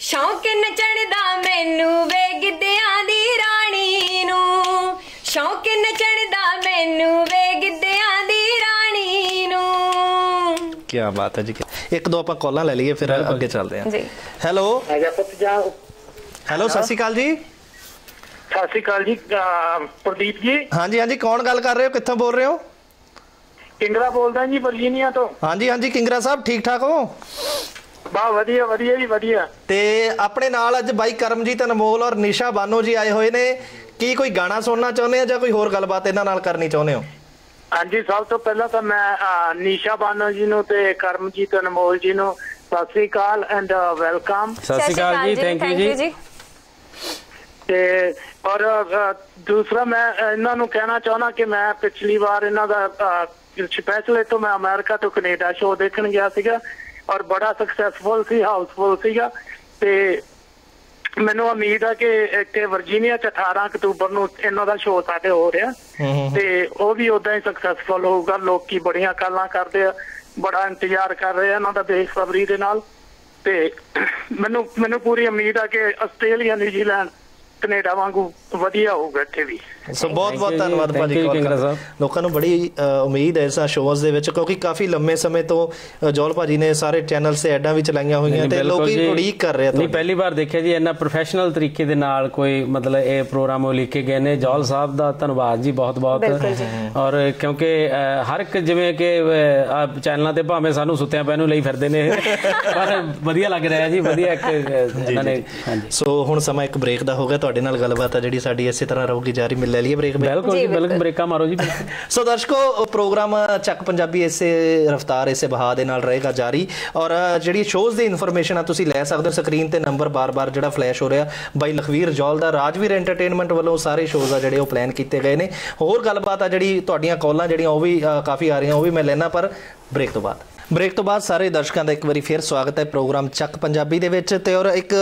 ਸ਼ੌਂਕ ਨਚਣ ਦਾ ਮੈਨੂੰ ਵੇ ਗਿੱਧਿਆਂ ਦੀ ਰਾਣੀ ਨੂੰ। ਸ਼ੌਂਕ ਨਚਣ ਦਾ ਮੈਨੂੰ ਵੇ ਗਿੱਧਿਆਂ ਦੀ ਰਾਣੀ ਨੂੰ। ਕੀ ਬਾਤ ਹੈ ਜੀ ਇੱਕ ਦੋ ਆਪਾਂ ਕਾਲਾਂ ਲੈ ਲਈਏ ਫਿਰ ਅੱਗੇ ਚੱਲਦੇ ਹਾਂ। ਜੀ। ਹੈਲੋ। ਹੈਗਾ ਪੁੱਤ ਜਾ ਹੈਲੋ ਸਤਿ ਸ਼੍ਰੀ ਅਕਾਲ ਜੀ। ਸਤਿ ਸ਼੍ਰੀ ਅਕਾਲ ਜੀ ਪ੍ਰਦੀਪ ਜੀ। ਹਾਂਜੀ ਹਾਂਜੀ ਕੌਣ ਗੱਲ ਕਰ ਰਹੇ ਹੋ? ਕਿੱਥੋਂ ਬੋਲ ਰਹੇ ਹੋ? ਕਿੰਗਰਾ ਬੋਲਦਾ ਜੀ ਵਰਜੀਨੀਆ ਤੋਂ। ਹਾਂਜੀ ਹਾਂਜੀ ਕਿੰਗਰਾ ਸਾਹਿਬ ਠੀਕ ਠਾਕ ਹੋ? ਬਾ ਵਧੀਆ ਵਧੀਆ ਜੀ ਵਧੀਆ। ਤੇ ਆਪਣੇ ਨਾਲ ਅੱਜ ਬਾਈ ਕਰਮਜੀਤ ਅਨਮੋਲ ਔਰ ਨਿਸ਼ਾ ਬਾਨੋ ਜੀ ਆਏ ਹੋਏ ਨੇ। ਕੀ ਕੋਈ ਗਾਣਾ ਸੁਣਨਾ ਚਾਹੁੰਦੇ ਆ ਜਾਂ ਕੋਈ ਹੋਰ ਗੱਲਬਾਤ ਇਹਨਾਂ ਨਾਲ ਕਰਨੀ ਚਾਹੁੰਦੇ ਹੋ? ਹਾਂਜੀ ਸਭ ਤੋਂ ਪਹਿਲਾਂ ਤਾਂ ਮੈਂ ਨੀਸ਼ਾ ਬਾਨੋ ਜੀ ਨੂੰ ਤੇ ਕਰਮਜੀਤ ਅਨਮੋਲ ਜੀ ਨੂੰ ਸਤਿ ਸ਼੍ਰੀ ਅਕਾਲ ਐਂਡ ਵੈਲਕਮ ਸਤਿ ਸ਼੍ਰੀ ਅਕਾਲ ਜੀ ਥੈਂਕ ਯੂ ਜੀ ਤੇ ਔਰ ਦੂਸਰਾ ਮੈਂ ਇਹਨਾਂ ਨੂੰ ਕਹਿਣਾ ਚਾਹੁੰਦਾ ਕਿ ਮੈਂ ਪਿਛਲੀ ਵਾਰ ਇਹਨਾਂ ਦਾ ਸਪੈਸ਼ਲ ਤੋਂ ਮੈਂ ਅਮਰੀਕਾ ਤੋਂ ਕੈਨੇਡਾ ਸ਼ੋਅ ਦੇਖਣ ਗਿਆ ਸੀਗਾ। ਔਰ ਬੜਾ ਸਕਸੈਸਫੁਲ ਸੀ ਹਾਊਸਫੁਲ ਸੀਗਾ। ਤੇ ਮੈਨੂੰ ਉਮੀਦ ਆ ਕਿ ਇੱਥੇ ਵਰਜੀਨੀਆ ਚ 18 ਅਕਤੂਬਰ ਨੂੰ ਇਹਨਾਂ ਦਾ ਸ਼ੋਅ ਸਾਡੇ ਹੋ ਰਿਹਾ। ਤੇ ਉਹ ਵੀ ਉਦਾਂ ਹੀ ਸਕਸੈਸਫੁਲ ਹੋਊਗਾ। ਲੋਕੀ ਬੜੀਆਂ ਕਾਲਾਂ ਕਰਦੇ ਆ ਬੜਾ ਇੰਤਜ਼ਾਰ ਕਰ ਰਹੇ ਆ ਇਹਨਾਂ ਦਾ ਬੇਸਬਰੀ ਦੇ ਨਾਲ। ਤੇ ਮੈਨੂੰ ਮੈਨੂੰ ਪੂਰੀ ਉਮੀਦ ਆ ਕਿ ਆਸਟ੍ਰੇਲੀਆ ਨਿਊਜ਼ੀਲੈਂਡ ਕੈਨੇਡਾ ਵਾਂਗੂ ਵਧੀਆ ਹੋਊਗਾ ਇੱਥੇ ਵੀ। ਸੋ ਬਹੁਤ ਬਹੁਤ ਧੰਨਵਾਦ ਭਾਜੀ ਕਾਲ। ਲੋਕਾਂ ਨੂੰ ਬੜੀ ਉਮੀਦ ਹੈ ਇਸ ਸ਼ੋਅਸ ਦੇ ਵਿੱਚ ਕਿਉਂਕਿ ਕਾਫੀ ਲੰਮੇ ਸਮੇਂ ਤੋਂ ਜੋਲ ਭਾਜੀ ਨੇ ਸਾਰੇ ਚੈਨਲ ਤੇ ਐਡਾਂ ਵੀ ਚਲਾਈਆਂ ਹੋਈਆਂ ਤੇ ਲੋਕੀ। ਉਡੀਕ ਕਰ ਰਹੇ ਆ ਨਹੀਂ। ਪਹਿਲੀ ਵਾਰ ਦੇਖਿਆ ਜੀ ਇੰਨਾ ਪ੍ਰੋਫੈਸ਼ਨਲ ਤਰੀਕੇ ਦੇ ਨਾਲ ਕੋਈ ਮਤਲਬ ਇਹ ਪ੍ਰੋਗਰਾਮ ਉਹ ਲਿਖ ਕੇ ਗਏ ਨੇ ਜੌਲ ਸਾਹਿਬ ਦਾ ਧੰਨਵਾਦ ਜੀ ਬਹੁਤ ਬਹੁਤ ਬਿਲਕੁਲ ਜੀ। ਔਰ ਕਿਉਂਕਿ ਹਰ ਇੱਕ ਜਿਵੇਂ ਕਿ ਆ ਚੈਨਲਾਂ ਤੇ ਭਾਵੇਂ ਸਾਨੂੰ ਸੁੱਤਿਆਂ ਪੈ ਨੂੰ ਲਈ ਫਿਰਦੇ ਨੇ ਪਰ ਵਧੀਆ ਲੱਗ ਰਿਹਾ ਜੀ ਵਧੀਆ ਇੱਕ ਇਹਨਾਂ ਨੇ ਹਾਂਜੀ ਸੋ ਹੁਣ ਸਮਾਂ ਇੱਕ ਬ੍ਰੇਕ ਦਾ ਹੋ ਗਿਆ ਤੁਹਾਡੇ ਨਾਲ ਗੱਲਬਾਤ ਆ ਜਿਹੜੀ ਸਾਡੀ ਇਸੇ ਤਰ੍ਹਾਂ ਰਹੂਗੀ ਜਾਰੀ ਮਿਲ ਲੈ ਲਈਏ ਬ੍ਰੇਕ ਬਿਲਕੁਲ ਜੀ ਬਿਲਕੁਲ। ਬ੍ਰੇਕਾਂ ਮਾਰੋ ਜੀ। ਸੋ ਦਰਸ਼ਕੋ ਪ੍ਰੋਗਰਾਮ ਚੱਕ ਪੰਜਾਬੀ ਇਸੇ ਰਫਤਾਰ ਇਸੇ ਬਹਾ ਦੇ ਨਾਲ ਰਹੇਗਾ ਜਾਰੀ। ਔਰ ਜਿਹੜੀ ਸ਼ੋਜ਼ ਦੀ ਇਨਫੋਰਮੇਸ਼ਨ ਆ ਤੁਸੀਂ ਲੈ ਸਕਦੇ ਹੋ ਸਕਰੀਨ ਤੇ ਨੰਬਰ ਬਾਰ-ਬਾਰ ਜਿਹੜਾ ਫਲੈਸ਼ ਹੋ ਰਿਹਾ। ਬਾਈ ਲਖਵੀਰ ਜੌਲ ਦਾ ਰਾਜਵੀਰ ਐਂਟਰਟੇਨਮੈਂਟ ਵੱਲੋਂ ਸਾਰੇ ਸ਼ੋਜ਼ ਆ ਜਿਹੜੇ ਉਹ ਪਲਾਨ ਕੀਤੇ ਗਏ ਨੇ। ਹੋਰ ਗੱਲਬਾਤ ਆ ਜਿਹੜੀ ਤੁਹਾਡੀਆਂ ਕਾਲਾਂ ਜਿਹੜੀਆਂ ਉਹ ਵੀ ਕਾਫੀ ਆ ਰਹੀਆਂ ਉਹ ਵੀ ਮੈਂ ਲੈਣਾ ਪਰ ਬ੍ਰੇਕ ਤੋਂ ਬਾਅਦ। ਬ੍ਰੇਕ ਤੋਂ ਬਾਅਦ ਸਾਰੇ ਦਰਸ਼ਕਾਂ ਦਾ ਇੱਕ ਵਾਰੀ ਫੇਰ ਸਵਾਗਤ ਹੈ ਪ੍ਰੋਗਰਾਮ ਚੱਕ ਪੰਜਾਬੀ ਦੇ ਵਿੱਚ ਤੇ ਔਰ ਇੱਕ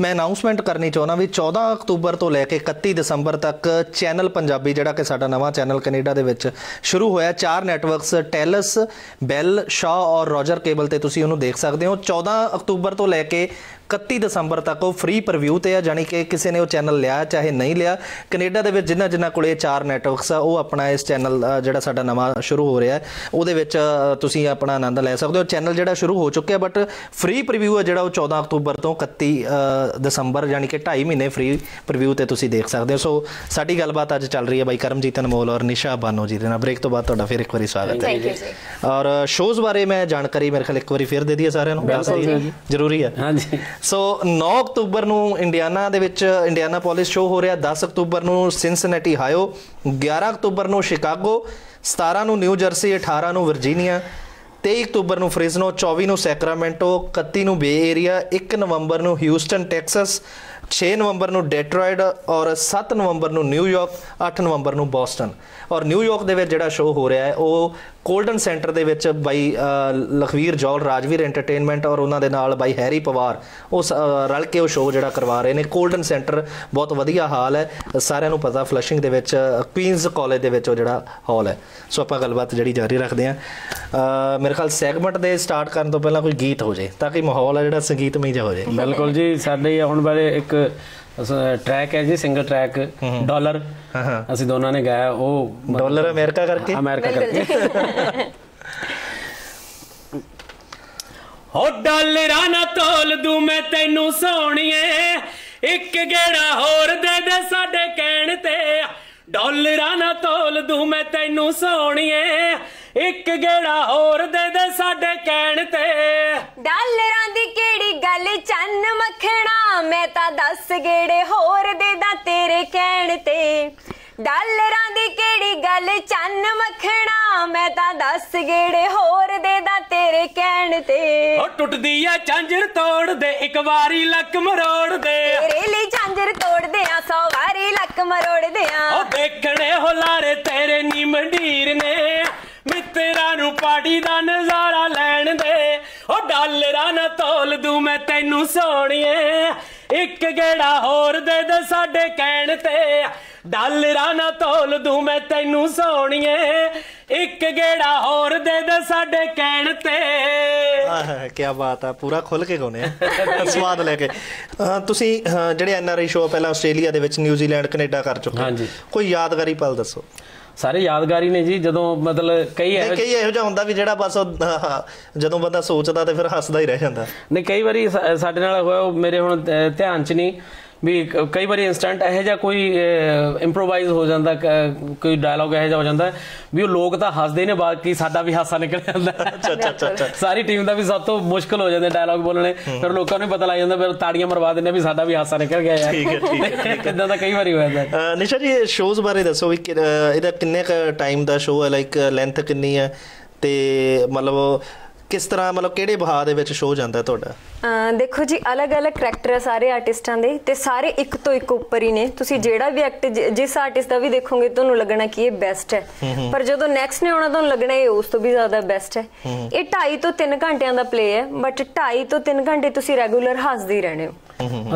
ਮੈਂ ਅਨਾਉਂਸਮੈਂਟ ਕਰਨੀ ਚਾਹੁੰਦਾ ਵੀ 14 ਅਕਤੂਬਰ ਤੋਂ ਲੈ ਕੇ 31 ਦਸੰਬਰ ਤੱਕ ਚੈਨਲ ਪੰਜਾਬੀ ਜਿਹੜਾ ਕਿ ਸਾਡਾ ਨਵਾਂ ਚੈਨਲ ਕੈਨੇਡਾ ਦੇ ਵਿੱਚ ਸ਼ੁਰੂ ਹੋਇਆ। ਚਾਰ ਨੈਟਵਰਕਸ ਟੈਲਸ ਬੈਲ ਸ਼ਾ ਔਰ ਰੋਜਰ ਕੇਬਲ ਤੇ ਤੁਸੀਂ ਉਹਨੂੰ ਦੇਖ ਸਕਦੇ ਹੋ। 14 ਅਕਤੂਬਰ ਤੋਂ ਲੈ ਕੇ 31 ਦਸੰਬਰ ਤੱਕ ਉਹ ਫ੍ਰੀ ਪ੍ਰੀਵਿਊ ਤੇ ਆ ਜਾਨੀ ਕਿ ਕਿਸੇ ਨੇ ਉਹ ਚੈਨਲ ਲਿਆ ਚਾਹੇ ਨਹੀਂ ਲਿਆ। ਕੈਨੇਡਾ ਦੇ ਵਿੱਚ ਜਿਨ੍ਹਾਂ ਜਿਨ੍ਹਾਂ ਕੋਲੇ ਚਾਰ ਨੈਟਵਰਕਸ ਆ ਉਹ ਆਪਣਾ ਇਸ ਚੈਨਲ ਜਿਹੜਾ ਸਾਡਾ ਨਵਾਂ ਸ਼ੁਰੂ ਹੋ ਰਿਹਾ ਹੈ ਉਹਦੇ ਵਿੱਚ ਤੁਸੀਂ ਆਪਣਾ ਆਨੰਦ ਲੈ ਸਕਦੇ ਹੋ। ਚੈਨਲ ਜਿਹੜਾ ਸ਼ੁਰੂ ਹੋ ਚੁੱਕਿਆ ਬਟ ਫ੍ਰੀ ਪ੍ਰੀਵਿਊ ਹੈ ਜਿਹੜਾ ਉਹ 14 ਅਕਤੂਬਰ ਤੋਂ 31 ਅ, ਦਸੰਬਰ ਯਾਨੀ ਕਿ 2.5 ਮਹੀਨੇ ਫ੍ਰੀ ਪ੍ਰੀਵਿਊ ਤੇ ਤੁਸੀਂ ਦੇਖ ਸਕਦੇ ਹੋ। ਸੋ ਸਾਡੀ ਗੱਲਬਾਤ ਅੱਜ ਚੱਲ ਰਹੀ ਹੈ ਬਾਈ ਕਰਮਜੀਤ ਅਨਮੋਲ ਔਰ ਨਿਸ਼ਾ ਬਾਨੋ ਜੀ ਦੇ ਨਾਲ। ਬ੍ਰੇਕ ਤੋਂ ਬਾਅਦ ਤੁਹਾਡਾ ਫਿਰ ਇੱਕ ਵਾਰੀ ਸਵਾਗਤ ਹੈ। ਥੈਂਕ ਯੂ ਜੀ। ਔਰ ਸ਼ੋਜ਼ ਬਾਰੇ ਮੈਂ ਜਾਣਕਾਰੀ ਮੇਰੇ ਖਿਆਲ ਇੱਕ ਵਾਰੀ ਫਿਰ ਦੇ ਦਈਏ ਸਾਰਿਆਂ ਨੂੰ। ਜ਼ਰੂਰੀ ਹੈ। ਹਾਂਜੀ। ਸੋ 9 ਅਕਤੂਬਰ ਨੂੰ ਇੰਡੀਆਨਾ ਦੇ ਵਿੱਚ ਇੰਡੀਆਨਾ ਪੋਲਿਸ ਸ਼ੋ ਹੋ ਰਿਹਾ। 10 ਅਕਤੂਬਰ ਨੂੰ ਸਿਨਸਿਨੇਟੀ ਹਾਇਓ 11 ਅਕਤੂਬਰ ਨੂੰ ਸ਼ਿਕਾਗੋ 17 ਨੂੰ ਨਿਊ ਜਰਸੀ 18 ਨੂੰ ਵਰਜੀਨੀਆ 23 ਅਕਤੂਬਰ ਨੂੰ ਫ੍ਰਿਜ਼ਨੋ 24 ਨੂੰ ਸੈਕਰਾਮੈਂਟੋ 31 ਨੂੰ ਬੇ ਏਰੀਆ 1 ਨਵੰਬਰ ਨੂੰ ਹਿਊਸਟਨ ਟੈਕਸਸ 6 ਨਵੰਬਰ ਨੂੰ ਡੈਟਰੋਇਡ ਔਰ 7 ਨਵੰਬਰ ਨੂੰ ਨਿਊਯਾਰਕ 8 ਨਵੰਬਰ ਨੂੰ ਬੋਸਟਨ ਔਰ ਨਿਊਯਾਰਕ ਦੇ ਵਿੱਚ ਜਿਹੜਾ ਸ਼ੋਅ ਹੋ ਰਿਹਾ ਹੈ, ਉਹ ਕੋਲਡਨ ਸੈਂਟਰ ਦੇ ਵਿੱਚ ਬਾਈ ਲਖਵੀਰ ਜੌਲ, ਰਾਜਵੀਰ ਐਂਟਰਟੇਨਮੈਂਟ ਔਰ ਉਹਨਾਂ ਦੇ ਨਾਲ ਬਾਈ ਹੈਰੀ ਪਵਾਰ, ਉਹ ਸ- ਰਲ ਕੇ ਉਹ ਸ਼ੋਅ ਜਿਹੜਾ ਕਰਵਾ ਰਹੇ ਨੇ। ਕੋਲਡਨ ਸੈਂਟਰ ਬਹੁਤ ਵਧੀਆ ਹਾਲ ਹੈ। ਸਾਰਿਆਂ ਨੂੰ ਪਤਾ ਫਲਸ਼ਿੰਗ ਦੇ ਵਿੱਚ ਕੁਈਨਜ਼ ਕਾਲਜ ਦੇ ਵਿੱਚ ਉਹ ਜਿਹੜਾ ਹਾਲ ਹੈ। ਸੋ ਆਪਾਂ ਗੱਲਬਾਤ ਜਿਹੜੀ ਜਾਰੀ ਰੱਖਦੇ ਹਾਂ। ਮੇਰੇ ਖਿਆਲ ਸੈਗਮੈਂਟ ਦੇ ਸਟਾਰਟ ਕਰਨ ਤੋਂ ਪਹਿਲਾਂ ਕੋਈ ਗੀਤ ਹੋ ਜੇ, ਤਾਂ ਕਿ ਮਾਹੌਲ ਹੈ ਜਿਹੜਾ ਸੰਗੀਤਮਈ ਜਿਹਾ ਹੋ ਜੇ। ਬਿਲਕੁਲ ਜੀ, ਸਾਡੇ ਹੁਣ ਵਾਲੇ ਇੱਕ ਟਰੈਕ ਹੈ ਜੀ ਸਿੰਗਲ ਟਰੈਕ ਡਾਲਰ ਹਾਂ। ਹਾਂ ਅਸੀਂ ਦੋਨਾਂ ਨੇ ਗਾਇਆ ਉਹ ਡਾਲਰ ਅਮਰੀਕਾ ਕਰਕੇ? ਅਮਰੀਕਾ ਕਰਕੇ। ਹੋ ਡਾਲਰਾਂ ਨਾ ਤੋਲ ਦੂੰ ਮੈਂ ਤੈਨੂੰ ਸੋਹਣੀਏ ਇੱਕ ਗੇੜਾ ਹੋਰ ਦੇ ਦੇ ਸਾਡੇ ਕਹਿਣ ਤੇ। ਡਾਲਰਾਂ ਨਾ ਤੋਲ ਦੂੰ ਮੈਂ ਤੈਨੂੰ ਸੋਹਣੀਏ ਇੱਕ ਗੇੜਾ ਹੋਰ ਦੇ ਦੇ ਸਾਡੇ ਕਹਿਣ ਤੇ। ਡਾਲਰਾਂ ਦੀ ਕਿਹੜੀ ਗੱਲ ਚੰਨ ਮੱਖਣਾ ਮੈਂ ਤਾਂ ਦੱਸ ਗੇੜੇ ਹੋਰ ਦੇ ਦਾ ਤੇਰੇ ਕਹਿਣ ਤੇ। ਡਾਲਰਾਂ ਦੀ ਕਿਹੜੀ ਗੱਲ ਚੰਨ ਮੱਖਣਾ? ਮੈਂ ਤਾਂ ਦੱਸ ਗੇੜੇ ਹੋਰ ਦੇ ਦਾ ਤੇਰੇ ਕਹਿਣ ਤੇ। ਉਹ ਟੁੱਟਦੀ ਆ ਝਾਂਜਰ ਤੋੜ ਦੇ ਇੱਕ ਵਾਰੀ ਲੱਕ ਮਰੋੜ ਦੇ। ਤੇਰੇ ਲਈ ਝਾਂਜਰ ਤੋੜਦੇ ਆ ਸੌ ਵਾਰੀ ਲੱਕ ਮਰੋੜਦੇ ਆ। ਉਹ ਦੇਖਣੇ ਹੁਲਾਰੇ ਤੇਰੇ ਨੀ ਮੰਡੀਰ ਨੇ ਮਿੱਤਰਾਂ ਨੂੰ ਲੈਣ ਦੇ ਡਾਲਰਾਂ ਨਾ ਤੋਲ ਦੂੰ ਮੈਂ ਤੈਨੂੰ ਸੋਹਣੀਏ। ਇੱਕ ਗੇੜਾ ਹੋਰ ਦੇ ਦੇ ਸਾਡੇ ਕਹਿਣ ਤੇ। ਡਾਲਰਾਂ ਨਾ ਤੋਲ ਦੂੰ ਮੈਂ ਤੈਨੂੰ ਸੋਹਣੀਏ। ਇੱਕ ਗੇੜਾ ਹੋਰ ਦੇ ਦੇ ਸਾਡੇ ਕਹਿਣ ਤੇ। ਆਹ ਕੀ ਬਾਤ ਆ ਪੂਰਾ ਖੁੱਲ ਕੇ ਗਾਉਨੇ ਆ। ਸਵਾਦ ਲੈ ਕੇ। ਤੁਸੀਂ ਜਿਹੜੇ ਐਨਆਰਆਈ ਸ਼ੋਅ ਪਹਿਲਾਂ ਆਸਟ੍ਰੇਲੀਆ ਦੇ ਵਿੱਚ ਨਿਊਜ਼ੀਲੈਂਡ ਕੈਨੇਡਾ ਕਰ ਚੁੱਕੇ। ਹਾਂਜੀ। ਕੋਈ ਯਾਦਗਾਰੀ ਪਲ ਦੱਸੋ। ਸਾਰੇ ਯਾਦਗਾਰੀ ਨੇ ਜੀ ਜਦੋਂ ਮਤਲਬ ਕਈ ਇਹੋ ਕਈ ਇਹੋ ਜਿਹਾ ਹੁੰਦਾ ਵੀ ਜਿਹੜਾ ਬਸ ਜਦੋਂ ਬੰਦਾ ਸੋਚਦਾ ਤੇ ਫਿਰ ਹੱਸਦਾ ਹੀ ਰਹਿ ਜਾਂਦਾ। ਨਹੀਂ ਕਈ ਵਾਰੀ ਸਾਡੇ ਨਾਲ ਹੋਇਆ ਉਹ ਮੇਰੇ ਹੁਣ ਧਿਆਨ ਚ ਨਹੀਂ। ਵੀ ਕਈ ਵਾਰੀ ਇਨਸਟੈਂਟ ਇਹੋ ਜਿਹਾ ਕੋਈ ਇੰਪਰੋਵਾਈਜ਼ ਹੋ ਜਾਂਦਾ ਕੋਈ ਡਾਇਲੌਗ ਇਹੋ ਜਿਹਾ ਹੋ ਜਾਂਦਾ ਵੀ ਉਹ ਲੋਕ ਤਾਂ ਹੱਸਦੇ ਨੇ ਬਾਕੀ ਸਾਡਾ ਵੀ ਹਾਸਾ ਨਿਕਲ ਜਾਂਦਾ। ਅੱਛਾ ਅੱਛਾ ਅੱਛਾ ਸਾਰੀ ਟੀਮ ਦਾ ਵੀ ਸਭ ਤੋਂ ਮੁਸ਼ਕਲ ਹੋ ਜਾਂਦਾ ਡਾਇਲੌਗ ਬੋਲਣੇ। ਫਿਰ ਲੋਕਾਂ ਨੂੰ ਪਤਾ ਲੱਗ ਜਾਂਦਾ ਫਿਰ ਤਾੜੀਆਂ ਮਰਵਾ ਦਿੰਦੇ ਵੀ ਸਾਡਾ ਵੀ ਹਾਸਾ ਨਿਕਲ ਗਿਆ ਯਾਰ। ਠੀਕ ਹੈ, ਠੀਕ ਹੈ, ਇਦਾਂ ਦਾ ਕਈ ਵਾਰੀ ਹੋ ਜਾਂਦਾ। ਨਿਸ਼ਾ ਜੀ ਸ਼ੋਜ਼ ਬਾਰੇ ਦੱਸੋ ਵੀ ਇਹਦਾ ਕਿੰਨੇ ਕ ਟਾਈਮ ਦਾ ਸ਼ੋਅ ਹੈ? ਲਾਈਕ ਲੈਂਥ ਕਿੰਨੀ ਹੈ? ਤੇ ਮਤਲਬ ਕਿਸ ਤਰ੍ਹਾਂ ਮਤਲਬ ਕਿਹੜੇ ਬਹਾ ਦੇ ਵਿੱਚ ਸ਼ੋਅ ਜਾਂਦਾ ਤੁਹਾਡਾ? ਦੇਖੋ ਜੀ ਅਲੱਗ-ਅਲੱਗ ਕਰੈਕਟਰ ਆ ਸਾਰੇ ਆਰਟਿਸਟਾਂ ਦੇ ਤੇ ਸਾਰੇ ਇੱਕ ਤੋਂ ਇੱਕ ਉੱਪਰ ਹੀ ਨੇ। ਤੁਸੀਂ ਜਿਹੜਾ ਵੀ ਐਕਟ ਜਿਸ ਆਰਟਿਸਟ ਦਾ ਵੀ ਦੇਖੋਗੇ ਤੁਹਾਨੂੰ ਲੱਗਣਾ ਕਿ ਇਹ ਬੈਸਟ ਹੈ। ਪਰ ਜਦੋਂ ਨੈਕਸਟ ਨੇ ਆਉਣਾ ਤੁਹਾਨੂੰ ਲੱਗਣਾ ਇਹ ਉਸ ਤੋਂ ਵੀ ਜ਼ਿਆਦਾ ਬੈਸਟ ਹੈ। ਇਹ 2.5 ਤੋਂ 3 ਘੰਟਿਆਂ ਦਾ ਪਲੇ ਹੈ ਬਟ 2.5 ਤੋਂ 3 ਘੰਟੇ ਤੁਸੀਂ ਰੈਗੂਲਰ ਹੱਸਦੇ ਹੀ ਰਹਿਣੇ ਹੋ।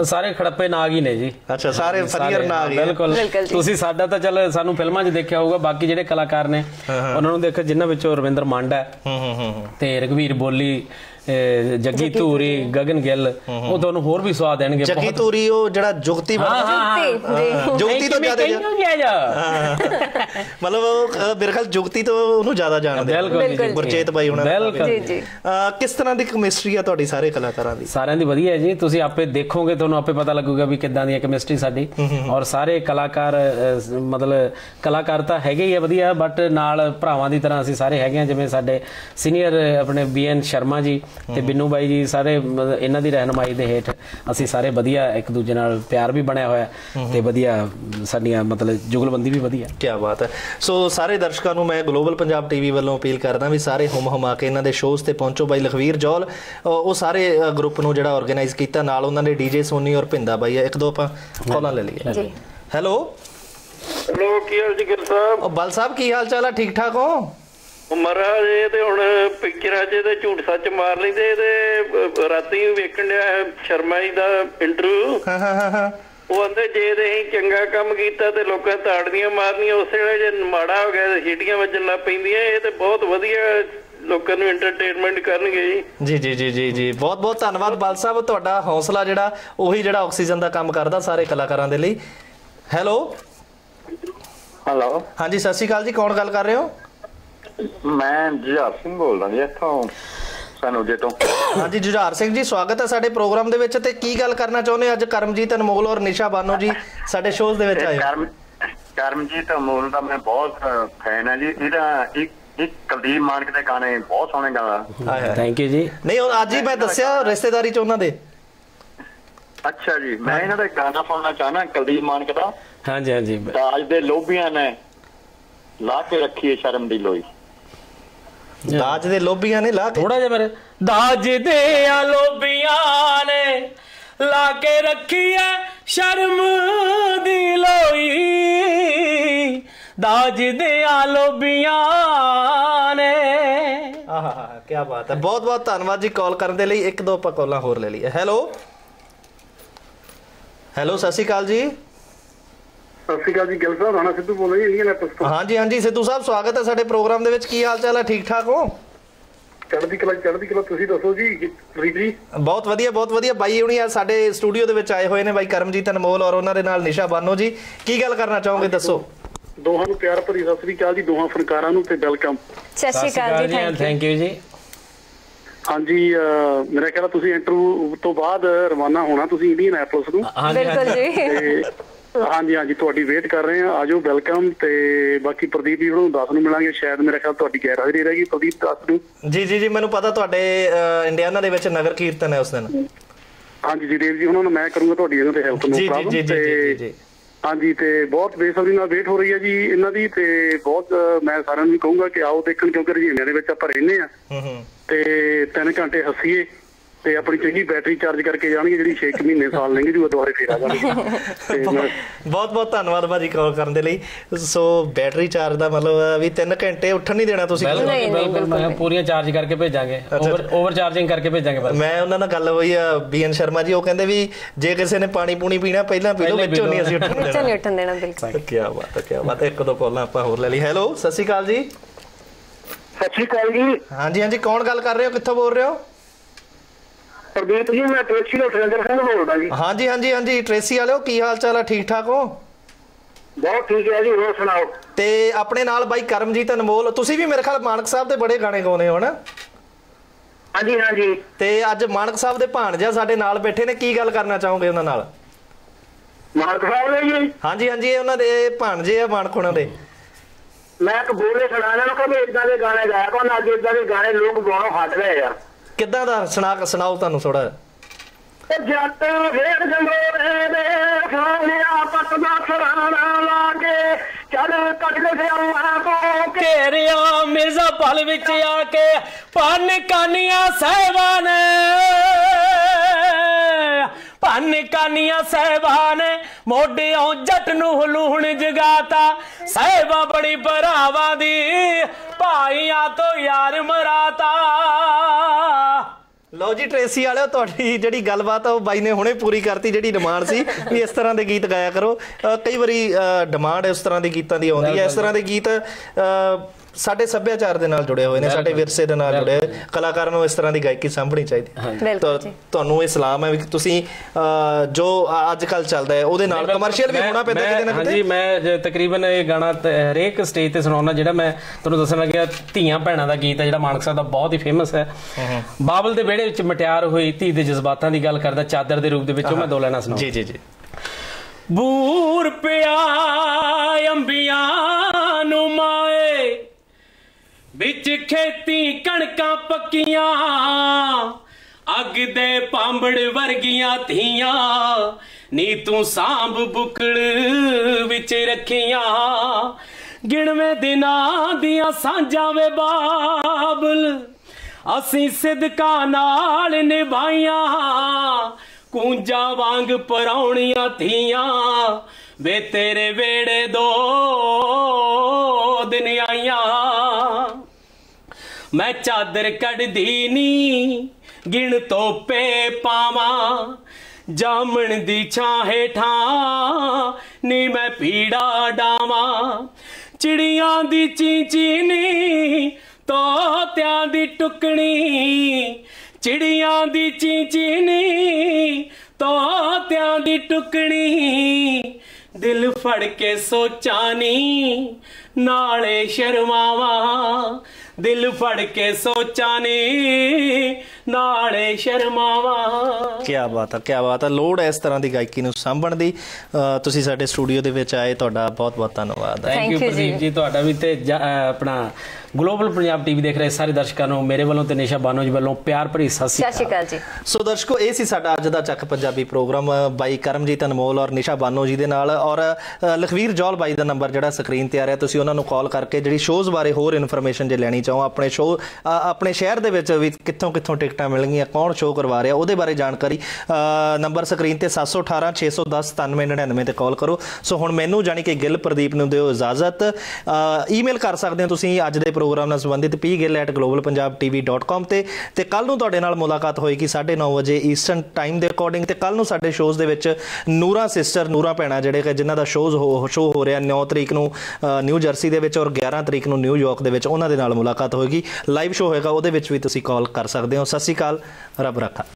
ਸਾਰੇ ਖੜੱਪੇ ਨਾਗ ਹੀ ਨੇ ਜੀ ਅੱਛਾ ਸਾਰੇ ਫਨੀਅਰ ਨਾ ਆ ਗਏ ਬਿਲਕੁਲ ਬਿਲਕੁਲ ਜੀ। ਤੁਸੀਂ ਸਾਡਾ ਤਾਂ ਚੱਲ ਸਾਨੂੰ ਫਿਲਮਾਂ 'ਚ ਦੇਖਿਆ ਹੋਊਗਾ ਬਾਕੀ ਜਿਹੜੇ ਕਲਾਕਾਰ ਨੇ ਉਹਨਾਂ ਨੂੰ ਦੇਖੋ ਜਿਨ੍ਹਾਂ ਵਿੱਚੋਂ ਰਵਿੰਦਰ ਮੰਡ ਹੈ ਹੂੰ ਹੂੰ ਹੂੰ ਹੂੰ। ਤੇ ਰਗਵੀਰ ਬੋਲੀ ਜੱਗੀ ਧੂਰੀ ਗਗਨ ਗਿੱਲ ਉਹ ਤੁਹਾਨੂੰ ਹੋਰ ਵੀ ਸਵਾਦ ਦੇਣਗੇ ਜੱਗੀ ਧੂਰੀ ਉਹ ਜਿਹੜਾ ਜੁਗਤੀ ਬਣਦਾ ਜੁਗਤੀ ਤੋਂ ਜ਼ਿਆਦਾ। ਮਤਲਬ ਉਹ ਮੇਰੇ ਖਿਆਲ ਜੁਗਤੀ ਤੋਂ ਉਹਨੂੰ ਜ਼ਿਆਦਾ ਜਾਣਦੇ। ਬਿਲਕੁਲ। ਗੁਰਚੇਤ ਬਾਈ ਉਹਨਾਂ ਬਿਲਕੁਲ। ਜੀ ਜੀ। ਕਿਸ ਤਰ੍ਹਾਂ ਦੀ ਕੈਮਿਸਟਰੀ ਆ ਤੁਹਾਡੀ ਸਾਰੇ ਕਲਾਕਾਰਾਂ ਦੀ? ਸਾਰਿਆਂ ਦੀ ਵਧੀਆ ਹੈ ਜੀ। ਤੁਸੀਂ ਆਪੇ ਦੇਖੋਗੇ ਤੁਹਾਨੂੰ ਆਪੇ ਪਤਾ ਲੱਗੂਗਾ ਵੀ ਕਿੱਦਾਂ ਦੀ ਹੈ ਕੈਮਿਸਟਰੀ ਸਾਡੀ। ਔਰ ਸਾਰੇ ਕਲਾਕਾਰ ਮਤਲਬ ਕਲਾਕਾਰ ਤਾਂ ਹੈਗੇ ਹੀ ਆ ਵਧੀਆ ਬਟ ਨਾਲ ਭਰਾਵਾਂ ਦੀ ਤਰ੍ਹਾਂ ਅਸੀਂ ਸਾਰੇ ਹੈਗੇ ਆ ਜਿਵੇਂ ਸਾਡੇ ਸੀਨੀਅਰ ਆਪਣੇ ਬੀਐਨ ਸ਼ਰਮਾ ਜੀ। ਤੇ ਬਿੰਨੂ ਬਾਈ ਜੀ ਸਾਰੇ ਮਤਲਬ ਇਹਨਾਂ ਦੀ ਰਹਿਨਮਾਈ ਦੇ ਹੇਠ ਅਸੀਂ ਸਾਰੇ ਵਧੀਆ ਇੱਕ ਦੂਜੇ ਨਾਲ ਪਿਆਰ ਵੀ ਬਣਿਆ ਹੋਇਆ ਤੇ ਵਧੀਆ ਸਾਡੀਆਂ ਮਤਲਬ ਜੁਗਲਬੰਦੀ ਵੀ ਵਧੀਆ ਕੀ ਬਾਤ ਹੈ। ਸੋ ਸਾਰੇ ਦਰਸ਼ਕਾਂ ਨੂੰ ਮੈਂ ਗਲੋਬਲ ਪੰਜਾਬ ਟੀਵੀ ਵੱਲੋਂ ਅਪੀਲ ਕਰਦਾ ਵੀ ਸਾਰੇ ਹੁਮ ਹਮਾ ਕੇ ਇਹਨਾਂ ਦੇ ਸ਼ੋਜ਼ ਤੇ ਪਹੁੰਚੋ। ਬਾਈ ਲਖਵੀਰ ਜੌਲ ਉਹ ਸਾਰੇ ਗਰੁੱਪ ਨੂੰ ਜਿਹੜਾ ਆਰਗੇਨਾਈਜ਼ ਕੀਤਾ ਨਾਲ ਉਹਨਾਂ ਦੇ ਡੀਜੇ ਸੋਨੀ ਔਰ ਭਿੰਦਾ ਬਾਈ ਆ ਇੱਕ ਦੋ ਆਪਾਂ ਕਾਲਾਂ ਲੈ ਲਈਏ। ਜੀ। ਹੈਲੋ ਹੈਲੋ ਕੀ ਹਾਲ ਜੀ ਸਾਹਿਬ? ਉਹ ਬਲ ਸਾਹਿਬ ਕੀ ਹਾਲ ਚਾਲ ਆ? ਠੀਕ ਠਾਕ ਹੋ? ਮਹਾਰਾਜ ਇਹ ਤੇ ਹੁਣ ਪਿਕਚਰਾਂ 'ਚ ਤੇ ਝੂਠ ਸੱਚ ਮਾਰ ਲੈਂਦੇ ਤੇ ਰਾਤੀ ਵੇਖਣ ਡਿਆ ਸ਼ਰਮਾ ਜੀ ਦਾ ਇੰਟਰਵਿਊ ਹਾਂ ਹਾਂ ਹਾਂ ਹਾਂ ਉਹ ਕਹਿੰਦੇ ਜੇ ਅਸੀਂ ਚੰਗਾ ਕੰਮ ਕੀਤਾ ਤੇ ਲੋਕਾਂ ਤਾੜੀਆਂ ਮਾਰਨੀਆਂ ਉਸੇ ਵੇਲੇ ਜੇ ਮਾੜਾ ਹੋ ਗਿਆ ਤੇ ਸੀਟੀਆਂ ਵੱਜਣ ਲੱਗ ਪੈਂਦੀਆਂ ਇਹ ਤੇ ਬਹੁਤ ਵਧੀਆ ਲੋਕਾਂ ਨੂੰ ਐਂਟਰਟੇਨਮੈਂਟ ਕਰਨਗੇ ਜੀ। ਜੀ ਜੀ ਜੀ ਜੀ ਬਹੁਤ ਬਹੁਤ ਧੰਨਵਾਦ ਬਲ ਸਾਹਿਬ ਤੁਹਾਡਾ ਹੌਸਲਾ ਜਿਹੜਾ ਉਹੀ ਜਿਹੜਾ ਆਕਸੀਜਨ ਦਾ ਕੰਮ ਕਰਦਾ ਸਾਰੇ ਕਲਾਕਾਰਾਂ ਦੇ ਲਈ। ਹੈਲੋ? ਹੈਲੋ ਹਾਂਜੀ ਸਤਿ ਸ਼੍ਰੀ ਅਕਾਲ ਜੀ ਕੌਣ ਗੱਲ ਕਰ ਰਹੇ ਹੋ? ਮੈਂ ਜੁਝਾਰ ਸਿੰਘ ਬੋਲਦਾ ਜੀ ਇੱਥੋਂ ਸਾਨੂੰ ਜੇ ਤੋਂ। ਹਾਂਜੀ ਜੁਝਾਰ ਸਿੰਘ ਜੀ ਸਵਾਗਤ ਹੈ ਸਾਡੇ ਪ੍ਰੋਗਰਾਮ ਦੇ ਵਿੱਚ ਤੇ ਕੀ ਗੱਲ ਕਰਨਾ ਚਾਹੁੰਦੇ ਅੱਜ ਕਰਮਜੀਤ ਅਨਮੋਲ ਔਰ ਨਿਸ਼ਾ ਬਾਨੋ ਜੀ ਸਾਡੇ ਸ਼ੋਜ਼ ਦੇ ਵਿੱਚ ਆਏ ਕਰਮਜੀਤ ਅਮੋਲ ਦਾ ਮੈਂ ਬਹੁਤ ਫੈਨ ਹਾਂ ਜੀ। ਇਹਦਾ ਇੱਕ ਇੱਕ ਕੁਲਦੀਪ ਮਾਨਕ ਦੇ ਗਾਣੇ ਬਹੁਤ ਸੋਹਣੇ ਗਾਣਾ। ਥੈਂਕ ਯੂ ਜੀ। ਨਹੀਂ ਉਹ ਅੱਜ ਹੀ ਮੈਂ ਦੱਸਿਆ ਰਿਸ਼ਤੇਦਾਰੀ ਚ ਉਹਨਾਂ ਦੇ। ਅੱਛਾ ਜੀ ਮੈਂ ਇਹਨਾਂ ਦਾ ਗਾਣਾ ਸੁਣਨਾ ਚਾਹਨਾ ਕੁਲਦੀਪ ਮਾਨਕ ਦਾ। ਹਾਂਜੀ ਹਾਂਜੀ। ਦਾਜ ਦੇ ਲੋਭੀਆਂ ਨੇ ਲਾ ਕੇ ਰੱਖੀ ਹੈ ਸ਼ਰਮ ਦੀ ਲੋਈ। ਦਾਜ ਦੇ ਲੋਭੀਆਂ ਨੇ ਲਾ ਕੇ ਥੋੜਾ ਜਿਹਾ ਮੇਰੇ ਦਾਜ ਦੇ ਆ ਲੋਬੀਆਂ ਨੇ ਲਾ ਕੇ ਰੱਖੀ ਐ ਸ਼ਰਮ ਦੀ ਲੋਈ। ਦਾਜ ਦੇ ਆ ਲੋਬੀਆਂ ਨੇ। ਆਹਾ ਕੀ ਬਾਤ ਹੈ। ਬਹੁਤ ਬਹੁਤ ਧੰਨਵਾਦ ਜੀ ਕਾਲ ਕਰਨ ਦੇ ਲਈ। ਇੱਕ ਦੋ ਆਪਾਂ ਕਾਲਾਂ ਹੋਰ ਲੈ ਲਈਏ। ਹੈਲੋ? ਹੈਲੋ ਸਤਿ ਸ਼੍ਰੀ ਅਕਾਲ ਜੀ। ਸਤਿ ਸ਼੍ਰੀ ਅਕਾਲ ਜੀ ਗਿਲ ਸਾਹਿਬ ਰਾਣਾ ਸਿੱਧੂ ਬੋਲ ਰਹੀ ਇੰਡੀਅਨ ਐਪਸ ਤੋਂ ਹਾਂਜੀ ਹਾਂਜੀ ਸਿੱਧੂ ਸਾਹਿਬ ਸਵਾਗਤ ਹੈ ਸਾਡੇ ਪ੍ਰੋਗਰਾਮ ਦੇ ਵਿੱਚ। ਕੀ ਹਾਲ ਚਾਲ ਹੈ? ਠੀਕ ਠਾਕ ਹੋ? ਚੜ੍ਹਦੀ ਕਲਾ ਚੜ੍ਹਦੀ ਕਲਾ ਤੁਸੀਂ ਦੱਸੋ ਜੀ ਰੀਤ ਜੀ? ਬਹੁਤ ਵਧੀਆ ਬਹੁਤ ਵਧੀਆ। ਬਾਈ ਹੁਣੀ ਆ ਸਾਡੇ ਸਟੂਡੀਓ ਦੇ ਵਿੱਚ ਆਏ ਹੋਏ ਨੇ ਬਾਈ ਕਰਮਜੀਤ ਅਨਮੋਲ ਔਰ ਉਹਨਾਂ ਦੇ ਨਾਲ ਨਿਸ਼ਾ ਬਾਨੋ ਜੀ। ਕੀ ਗੱਲ ਕਰਨਾ ਚਾਹੋਗੇ ਦੱਸੋ? ਦੋਹਾਂ ਨੂੰ ਪਿਆਰ ਭਰੀ ਸਤਿ ਸ਼੍ਰੀ ਅਕਾਲ ਜੀ ਦੋਹਾਂ ਫਨਕਾਰਾਂ ਨੂੰ ਤੇ ਵੈਲਕਮ। ਸਤਿ ਸ਼੍ਰੀ ਅਕਾਲ ਜੀ ਥੈਂਕ ਯੂ ਜੀ ਹਾਂਜੀ ਮੇਰਾ ਖਿਆਲ ਤੁਸੀਂ ਇੰਟਰਵਿਊ ਤੋਂ ਬਾਅਦ ਰਵਾਨਾ ਹੋਣਾ ਤੁਸੀਂ ਇੰਡੀਅਨ ਐਪਲਸ ਨੂੰ। ਬਿਲਕੁਲ ਜੀ। ਤੇ ਹਾਂਜੀ ਹਾਂਜੀ ਤੁਹਾਡੀ ਵੇਟ ਕਰ ਰਹੇ ਆ ਆਜੋ ਵੈਲਕਮ ਤੇ ਬਾਕੀ ਪ੍ਰਦੀਪ ਜੀ ਨੂੰ ਦੱਸ ਨੂੰ ਮਿਲਾਂਗੇ। ਸ਼ਾਇਦ ਮੇਰਾ ਖਿਆਲ ਤੁਹਾਡੀ ਗੈਰ ਹਾਜ਼ਰੀ ਰਹੇਗੀ ਪ੍ਰਦੀਪ ਦੱਸ ਨੂੰ ਜੀ ਜੀ ਜੀ ਮੈਨੂੰ ਪਤਾ ਤੁਹਾਡੇ ਇੰਡੀਆਨਾ ਦੇ ਵਿੱਚ ਨਗਰ ਕੀਰਤਨ ਹੈ ਉਸ ਦਿਨ। ਹਾਂਜੀ ਜੀ ਦੇਵ ਜੀ ਉਹਨਾਂ ਨੂੰ ਮੈਂ ਕਰੂੰਗਾ ਤੁਹਾਡੀ ਇਹਨਾਂ ਤੇ ਹੈਲਪ ਨੂੰ ਜੀ ਜੀ ਜੀ ਜੀ ਜੀ ਹਾਂਜੀ ਤੇ ਬਹੁਤ ਬੇਸਬਰੀ ਨਾਲ ਵੇਟ ਹੋ ਰਹੀ ਹੈ ਜੀ ਇਹਨਾਂ ਦੀ। ਤੇ ਬਹੁਤ ਮੈਂ ਸਾਰਿਆਂ ਨੂੰ ਕਹੂੰਗਾ ਕਿ ਆਓ ਦੇਖਣ ਕਿਉਂਕਿ ਰਜੀਵਿਆਂ ਦੇ ਵਿੱਚ ਆਪਾਂ ਰਹਿੰਦੇ ਆ ਹੂੰ ਹੂੰ। ਤੇ 3 ਘੰਟੇ ਹੱਸੀਏ। ਤੇ ਆਪਣੀ ਚੰਗੀ ਬੈਟਰੀ ਚਾਰਜ ਕਰਕੇ ਜਾਣਗੇ ਜਿਹੜੀ 6 ਮਹੀਨੇ ਸਾਲ ਲੰਘ ਜੂਗਾ ਦੁਬਾਰੇ ਫੇਰ ਆ ਜਾਣਗੇ। ਬਹੁਤ ਬਹੁਤ ਧੰਨਵਾਦ ਭਾਜੀ ਕਾਲ ਕਰਨ ਦੇ ਲਈ। ਸੋ ਬੈਟਰੀ ਚਾਰਜ ਦਾ ਮਤਲਬ ਵੀ 3 ਘੰਟੇ ਉੱਠਣ ਨਹੀਂ ਦੇਣਾ ਤੁਸੀਂ ਬਿਲਕੁਲ ਨਹੀਂ, ਨਹੀਂ, ਬਿਲਕੁਲ ਮੈਂ ਪੂਰੀਆਂ ਚਾਰਜ ਕਰਕੇ ਭੇਜਾਂਗੇ। ਓਵਰ ਓਵਰ ਚਾਰਜਿੰਗ ਕਰਕੇ ਭੇਜਾਂਗੇ ਬਸ। ਮੈਂ ਉਹਨਾਂ ਨਾਲ ਗੱਲ ਹੋਈ ਆ ਬੀਐਨ ਸ਼ਰਮਾ ਜੀ ਉਹ ਕਹਿੰਦੇ ਵੀ ਜੇ ਕਿਸੇ ਨੇ ਪਾਣੀ ਪੂਣੀ ਪੀਣਾ ਪਹਿਲਾਂ ਪੀ ਲਓ ਵਿੱਚੋਂ ਨਹੀਂ। ਅਸੀਂ ਉੱਠਣ ਵਿੱਚੋਂ ਦੇਣਾ। ਨਹੀਂ ਉੱਠਣ ਦੇਣਾ ਬਿਲਕੁਲ। ਕੀ ਬਾਤ ਹੈ ਕੀ ਬਾਤ ਹੈ। ਇੱਕ ਦੋ ਕਾਲਾਂ ਆਪਾਂ ਹੋਰ ਲੈ ਲਈ। ਹੈਲੋ ਸਤਿ ਸ਼੍ਰੀ ਅਕਾਲ ਜੀ। ਸਤਿ ਸ਼੍ਰੀ ਅਕਾਲ ਜੀ। ਹਾਂਜੀ ਹਾਂਜੀ ਕੌਣ ਗੱਲ ਕਰ ਰਹੇ ਹੋ? ਕਿੱਥੋਂ ਬੋਲ ਰਹੇ ਹੋ? ਪ੍ਰਦੀਪ ਜੀ ਮੈਂ ਟ੍ਰੇਸੀ ਦਾ ਸੁਰਿੰਦਰ ਸਿੰਘ ਬੋਲਦਾ ਜੀ। ਹਾਂਜੀ ਹਾਂਜੀ ਹਾਂਜੀ ਟ੍ਰੇਸੀ ਵਾਲਿਓ ਕੀ ਹਾਲ ਚਾਲ ਹੈ ਠੀਕ ਠਾਕ ਹੋ? ਬਹੁਤ ਠੀਕ ਹੈ ਜੀ ਹੋਰ ਸੁਣਾਓ? ਤੇ ਆਪਣੇ ਨਾਲ ਬਾਈ ਕਰਮਜੀਤ ਅਨਮੋਲ ਤੁਸੀਂ ਵੀ ਮੇਰੇ ਖਿਆਲ ਮਾਨਕ ਸਾਹਿਬ ਦੇ ਬੜੇ ਗਾਣੇ ਗਾਉਂਦੇ ਹੋ ਨਾ ਹਾਂਜੀ ਹਾਂਜੀ। ਤੇ ਅੱਜ ਮਾਨਕ ਸਾਹਿਬ ਦੇ ਭਾਣਜਾ ਸਾਡੇ ਨਾਲ ਬੈਠੇ ਨੇ ਕੀ ਗੱਲ ਕਰਨਾ ਚਾਹੋਗੇ ਉਹਨਾਂ ਨਾਲ? ਮਾਰਕ ਸਾਹਿਬ ਨੇ ਜੀ। ਹਾਂਜੀ ਹਾਂਜੀ ਇਹ ਉਹਨਾਂ ਦੇ ਭਾਣਜੇ ਆ ਮਾਨਕ ਉਹਨਾਂ ਦੇ। ਮੈਂ ਇੱਕ ਬੋਲੇ ਸੁਣਾਣਾ ਨੂੰ ਕਿ ਇਦਾਂ ਦੇ ਗਾਣੇ ਗਾਇਆ ਕੋ ਨਾ ਇਦਾਂ ਦੇ ਗਾਣੇ ਲੋਕ ਗਾਉਣੋਂ ਹਟ ਗਏ ਆ। ਕਿੱਦਾਂ ਦਾ ਸੁਣਾ ਸੁਣਾਓ ਤੁਹਾਨੂੰ ਥੋੜਾ ਤੇ ਜੱਟ ਵੇੜ ਜੰਦੋਰੇ ਦੇ ਖਾਣਿਆ ਪੱਟ ਦਾ ਸਰਾਣਾ ਲਾ ਕੇ ਚੱਲ ਕੱਢ ਕੇ ਸਿਆਣਾ ਕੋ ਕੇ। ਘੇਰਿਆ ਮਿਰਜ਼ਾ ਪਲ ਵਿੱਚ ਆ ਕੇ ਪੰਨ ਕਾਨੀਆਂ ਸਹਿਬਾਨ। ਪੰਨ ਕਾਨੀਆਂ ਸਹਿਬਾਨ ਮੋਢਿਓਂ ਜੱਟ ਨੂੰ ਹਲੂਣ ਜਗਾਤਾ। ਸਹਿਬਾ ਬੜੀ ਭਰਾਵਾਂ ਦੀ ਭਾਈਆਂ ਤੋਂ ਯਾਰ ਮਰਾਤਾ। ਲਓ ਜੀ ਟ੍ਰੇਸੀ ਵਾਲਿਓ ਤੁਹਾਡੀ ਜਿਹੜੀ ਗੱਲਬਾਤ ਆ ਉਹ ਬਾਈ ਨੇ ਹੁਣੇ ਪੂਰੀ ਕਰਤੀ ਜਿਹੜੀ ਡਿਮਾਂਡ ਸੀ ਵੀ ਇਸ ਤਰ੍ਹਾਂ ਦੇ ਗੀਤ ਗਾਇਆ ਕਰੋ। ਕਈ ਵਾਰੀ ਡਿਮਾਂਡ ਇਸ ਤਰ੍ਹਾਂ ਦੇ ਗੀਤਾਂ ਦੀ ਆਉਂਦੀ ਹੈ। ਇਸ ਤਰ੍ਹਾਂ ਦੇ ਗੀਤ ਸਾਡੇ ਸੱਭਿਆਚਾਰ ਦੇ ਨਾਲ ਜੁੜੇ ਹੋਏ ਨੇ ਸਾਡੇ ਵਿਰਸੇ ਦੇ ਨਾਲ ਜੁੜੇ ਹੋਏ। ਕਲਾਕਾਰਾਂ ਨੂੰ ਇਸ ਤਰ੍ਹਾਂ ਦੀ ਗਾਇਕੀ ਸਾਂਭਣੀ ਚਾਹੀਦੀ ਹੈ। ਤੁਹਾਨੂੰ ਇਹ ਸਲਾਮ ਹੈ ਵੀ ਤੁਸੀਂ ਜੋ ਅੱਜ ਕੱਲ ਚੱਲਦਾ ਹੈ ਉਹਦੇ ਨਾਲ ਕਮਰਸ਼ੀਅਲ ਵੀ ਮੈਂ- ਹੋਣਾ ਪੈਂਦਾ ਮੈਂ- ਕਿਤੇ ਨਾ ਹਾਂਜੀ ਕਿਤੇ। ਮੈਂ ਜ- ਤਕਰੀਬਨ ਇਹ ਗਾਣਾ ਹਰੇਕ ਸਟੇਜ ਤੇ ਸੁਣਾਉਣਾ ਜਿਹੜਾ ਮੈਂ ਤੁਹਾਨੂੰ ਦੱਸਣ ਲੱਗਿਆ ਧੀਆਂ ਭੈਣਾਂ ਦਾ ਗੀਤ ਹੈ ਜਿਹੜਾ ਮਾਨਕ ਸਾਹਿਬ ਦਾ ਬਹੁਤ ਹੀ ਫੇਮਸ ਹੈ। ਬਾਬਲ ਦੇ ਵਿਹੜੇ ਵਿੱਚ ਮਟਿਆਰ ਹੋਈ ਧੀ ਦੇ ਜਜ਼ਬਾਤਾਂ ਦੀ ਗੱਲ ਕਰਦਾ ਚਾਦਰ ਦੇ ਰੂਪ ਦੇ ਵਿੱਚ ਉਹ ਮੈਂ ਦੋ ਲੈਣਾ ਸੁਣਾਉਂਦਾ। ਜੀ ਜੀ ਜੀ। ਬੂਰ ਪਿਆ ਅੰਬੀਆਂ ਨੂੰ ਮਾਏ ਵਿੱਚ ਖੇਤੀ ਕਣਕਾਂ ਪੱਕੀਆਂ, ਅੱਗ ਦੇ ਪਾਂਬੜ ਵਰਗੀਆਂ ਧੀਆਂ, ਨੀ ਤੂੰ ਸਾਂਭ ਬੁਕਲ ਵਿੱਚ ਰੱਖੀਆਂ। ਗਿਣਵੇਂ ਦਿਨਾਂ ਦੀਆਂ ਸਾਂਝਾਂ ਵੇ ਬਾਬਲ, ਅਸੀਂ ਸਿਦਕਾ ਨਾਲ ਨਿਭਾਈਆਂ। ਕੂੰਜਾਂ ਵਾਂਗ ਪਰੌਣੀਆਂ ਥੀਆਂ ਵੇ ਤੇਰੇ ਵੇੜੇ ਦੋ ਦਿਨ ਆਈਆਂ। ਮੈਂ ਚਾਦਰ ਕੱਢਦੀ ਨੀ, ਗਿਣ ਤੋਪੇ ਪਾਵਾਂ। ਜਾਮਣ ਦੀ ਛਾਂ ਹੇਠਾਂ ਨੀ ਮੈਂ ਪੀੜਾ ਡਾਵਾਂ। ਚਿੜੀਆਂ ਦੀ ਚੀਂਚੀ ਨੀ, ਤੋਤਿਆਂ ਦੀ ਟੁਕਣੀ। ਚਿੜੀਆਂ ਦੀ ਚੀਂਚੀ ਨੀ, ਤੋਤਿਆਂ ਦੀ ਟੁਕਣੀ। ਦਿਲ ਫੜ ਕੇ ਸੋਚਾਂ ਨੀ, ਨਾਲੇ ਸ਼ਰਮਾਵਾਂ। ਦਿਲ ਫੜ ਕੇ ਸੋਚਾਂ ਨੀ ਨਾਲੇ ਸ਼ਰਮਾਵਾਂ। ਕੀ ਬਾਤ ਹੈ ਕੀ ਬਾਤ ਹੈ ਲੋੜ ਹੈ ਇਸ ਤਰ੍ਹਾਂ ਦੀ ਗਾਇਕੀ ਨੂੰ ਸਾਂਭਣ ਦੀ। ਤੁਸੀਂ ਸਾਡੇ ਸਟੂਡੀਓ ਦੇ ਵਿੱਚ ਆਏ ਤੁਹਾਡਾ ਬਹੁਤ ਬਹੁਤ ਧੰਨਵਾਦ ਥੈਂਕ ਯੂ ਪ੍ਰਦੀਪ ਜੀ। ਤੁਹਾਡਾ ਵੀ ਤੇ ਆਪਣਾ ਗਲੋਬਲ ਪੰਜਾਬ ਟੀਵੀ ਦੇਖ ਰਹੇ ਸਾਰੇ ਦਰਸ਼ਕਾਂ ਨੂੰ ਮੇਰੇ ਵੱਲੋਂ ਤੇ ਨਿਸ਼ਾ ਬਾਨੋ ਜੀ ਵੱਲੋਂ ਪਿਆਰ ਭਰੀ ਸਤਿ ਸਤਿ ਸ਼੍ਰੀ ਅਕਾਲ ਜੀ। ਸੋ ਦਰਸ਼ਕੋ ਇਹ ਸੀ ਸਾਡਾ ਅੱਜ ਦਾ ਚੱਕ ਪੰਜਾਬੀ ਪ੍ਰੋਗਰਾਮ। ਬਾਈ ਕਰਮਜੀਤ ਅਨਮੋਲ ਔਰ ਨਿਸ਼ਾ ਬਾਨੋ ਜੀ ਦੇ ਨਾਲ ਔਰ ਲਖਵੀਰ ਜੌਲ ਬਾਈ ਦਾ ਨੰਬਰ ਜਿਹੜਾ ਸਕਰੀਨ ਤੇ ਆ ਰਿਹਾ ਤੁਸੀਂ ਉਹਨਾਂ ਨੂੰ ਕਾਲ ਕਰਕੇ ਜਿਹੜੀ ਸ਼ੋਜ਼ ਬਾਰੇ ਹੋਰ ਇਨਫੋਰਮੇਸ਼ਨ ਜੇ ਲੈਣੀ ਚਾਹੋ ਆਪਣੇ ਸ਼ੋਅ ਆਪਣੇ ਸ਼ਹਿਰ ਦੇ ਵਿੱਚ ਵੀ ਕਿੱਥੋਂ ਕਿੱਥੋਂ ਟਿਕਟਾਂ ਮਿਲਣਗੀਆਂ ਕੌਣ ਸ਼ੋਅ ਕਰਵਾ ਰਿਹਾ ਉਹਦੇ ਬਾਰੇ ਜਾਣਕਾਰੀ ਨੰਬਰ ਸਕਰੀਨ ਤੇ 718 610 9799 ਤੇ ਕਾਲ ਕਰੋ। ਸੋ ਹੁਣ ਮੈਨੂੰ ਜਾਣੀ ਕਿ ਗਿੱਲ ਪ੍ਰਦੀਪ ਨੂੰ ਦਿਓ ਇਜਾਜ਼ਤ। ਈਮੇਲ ਕਰ ਸਕਦੇ ਹੋ ਤੁਸੀਂ ਅੱਜ ਦੇ ਪ੍ਰੋਗਰਾਮ ਨਾਲ ਸੰਬੰਧਿਤ pgill@globalpunjabtv.com ਤੇ ਤੇ ਕੱਲ ਨੂੰ ਤੁਹਾਡੇ ਨਾਲ ਮੁਲਾਕਾਤ ਹੋਏਗੀ 9:30 ਵਜੇ ਈਸਟਰਨ ਟਾਈਮ ਦੇ ਅਕੋਰਡਿੰਗ ਤੇ ਕੱਲ ਨੂੰ ਸਾਡੇ ਸ਼ੋਜ਼ ਦੇ ਵਿੱਚ ਨੂਰਾ ਸਿਸਟਰ ਨੂਰਾ ਭੈਣਾ ਜਿਹੜੇ ਕਿ ਜਿਨ੍ਹਾਂ ਦਾ ਸ਼ੋਜ਼ ਸ਼ੋਅ ਹੋ ਰਿਹਾ 9 ਤਰੀਕ ਨੂੰ ਨਿਊ ਜਰਸੀ ਦੇ ਵਿੱਚ ਔਰ 11 ਤਰੀਕ ਨੂੰ ਨਿਊਯਾਰਕ ਦੇ ਵਿੱਚ, ਉਹਨਾਂ ਦੇ ਨਾਲ ਮੁਲਾਕਾਤ ਹੋਏਗੀ। ਲਾਈਵ ਸ਼ੋਅ ਹੋਏਗਾ ਉਹਦੇ ਵਿੱਚ ਵੀ ਤੁਸੀਂ ਕਾਲ ਕਰ ਸਕਦੇ ਹੋ। ਸਤਿ ਸ਼੍ਰੀ ਅਕਾਲ, ਰੱਬ ਰੱਖਾ।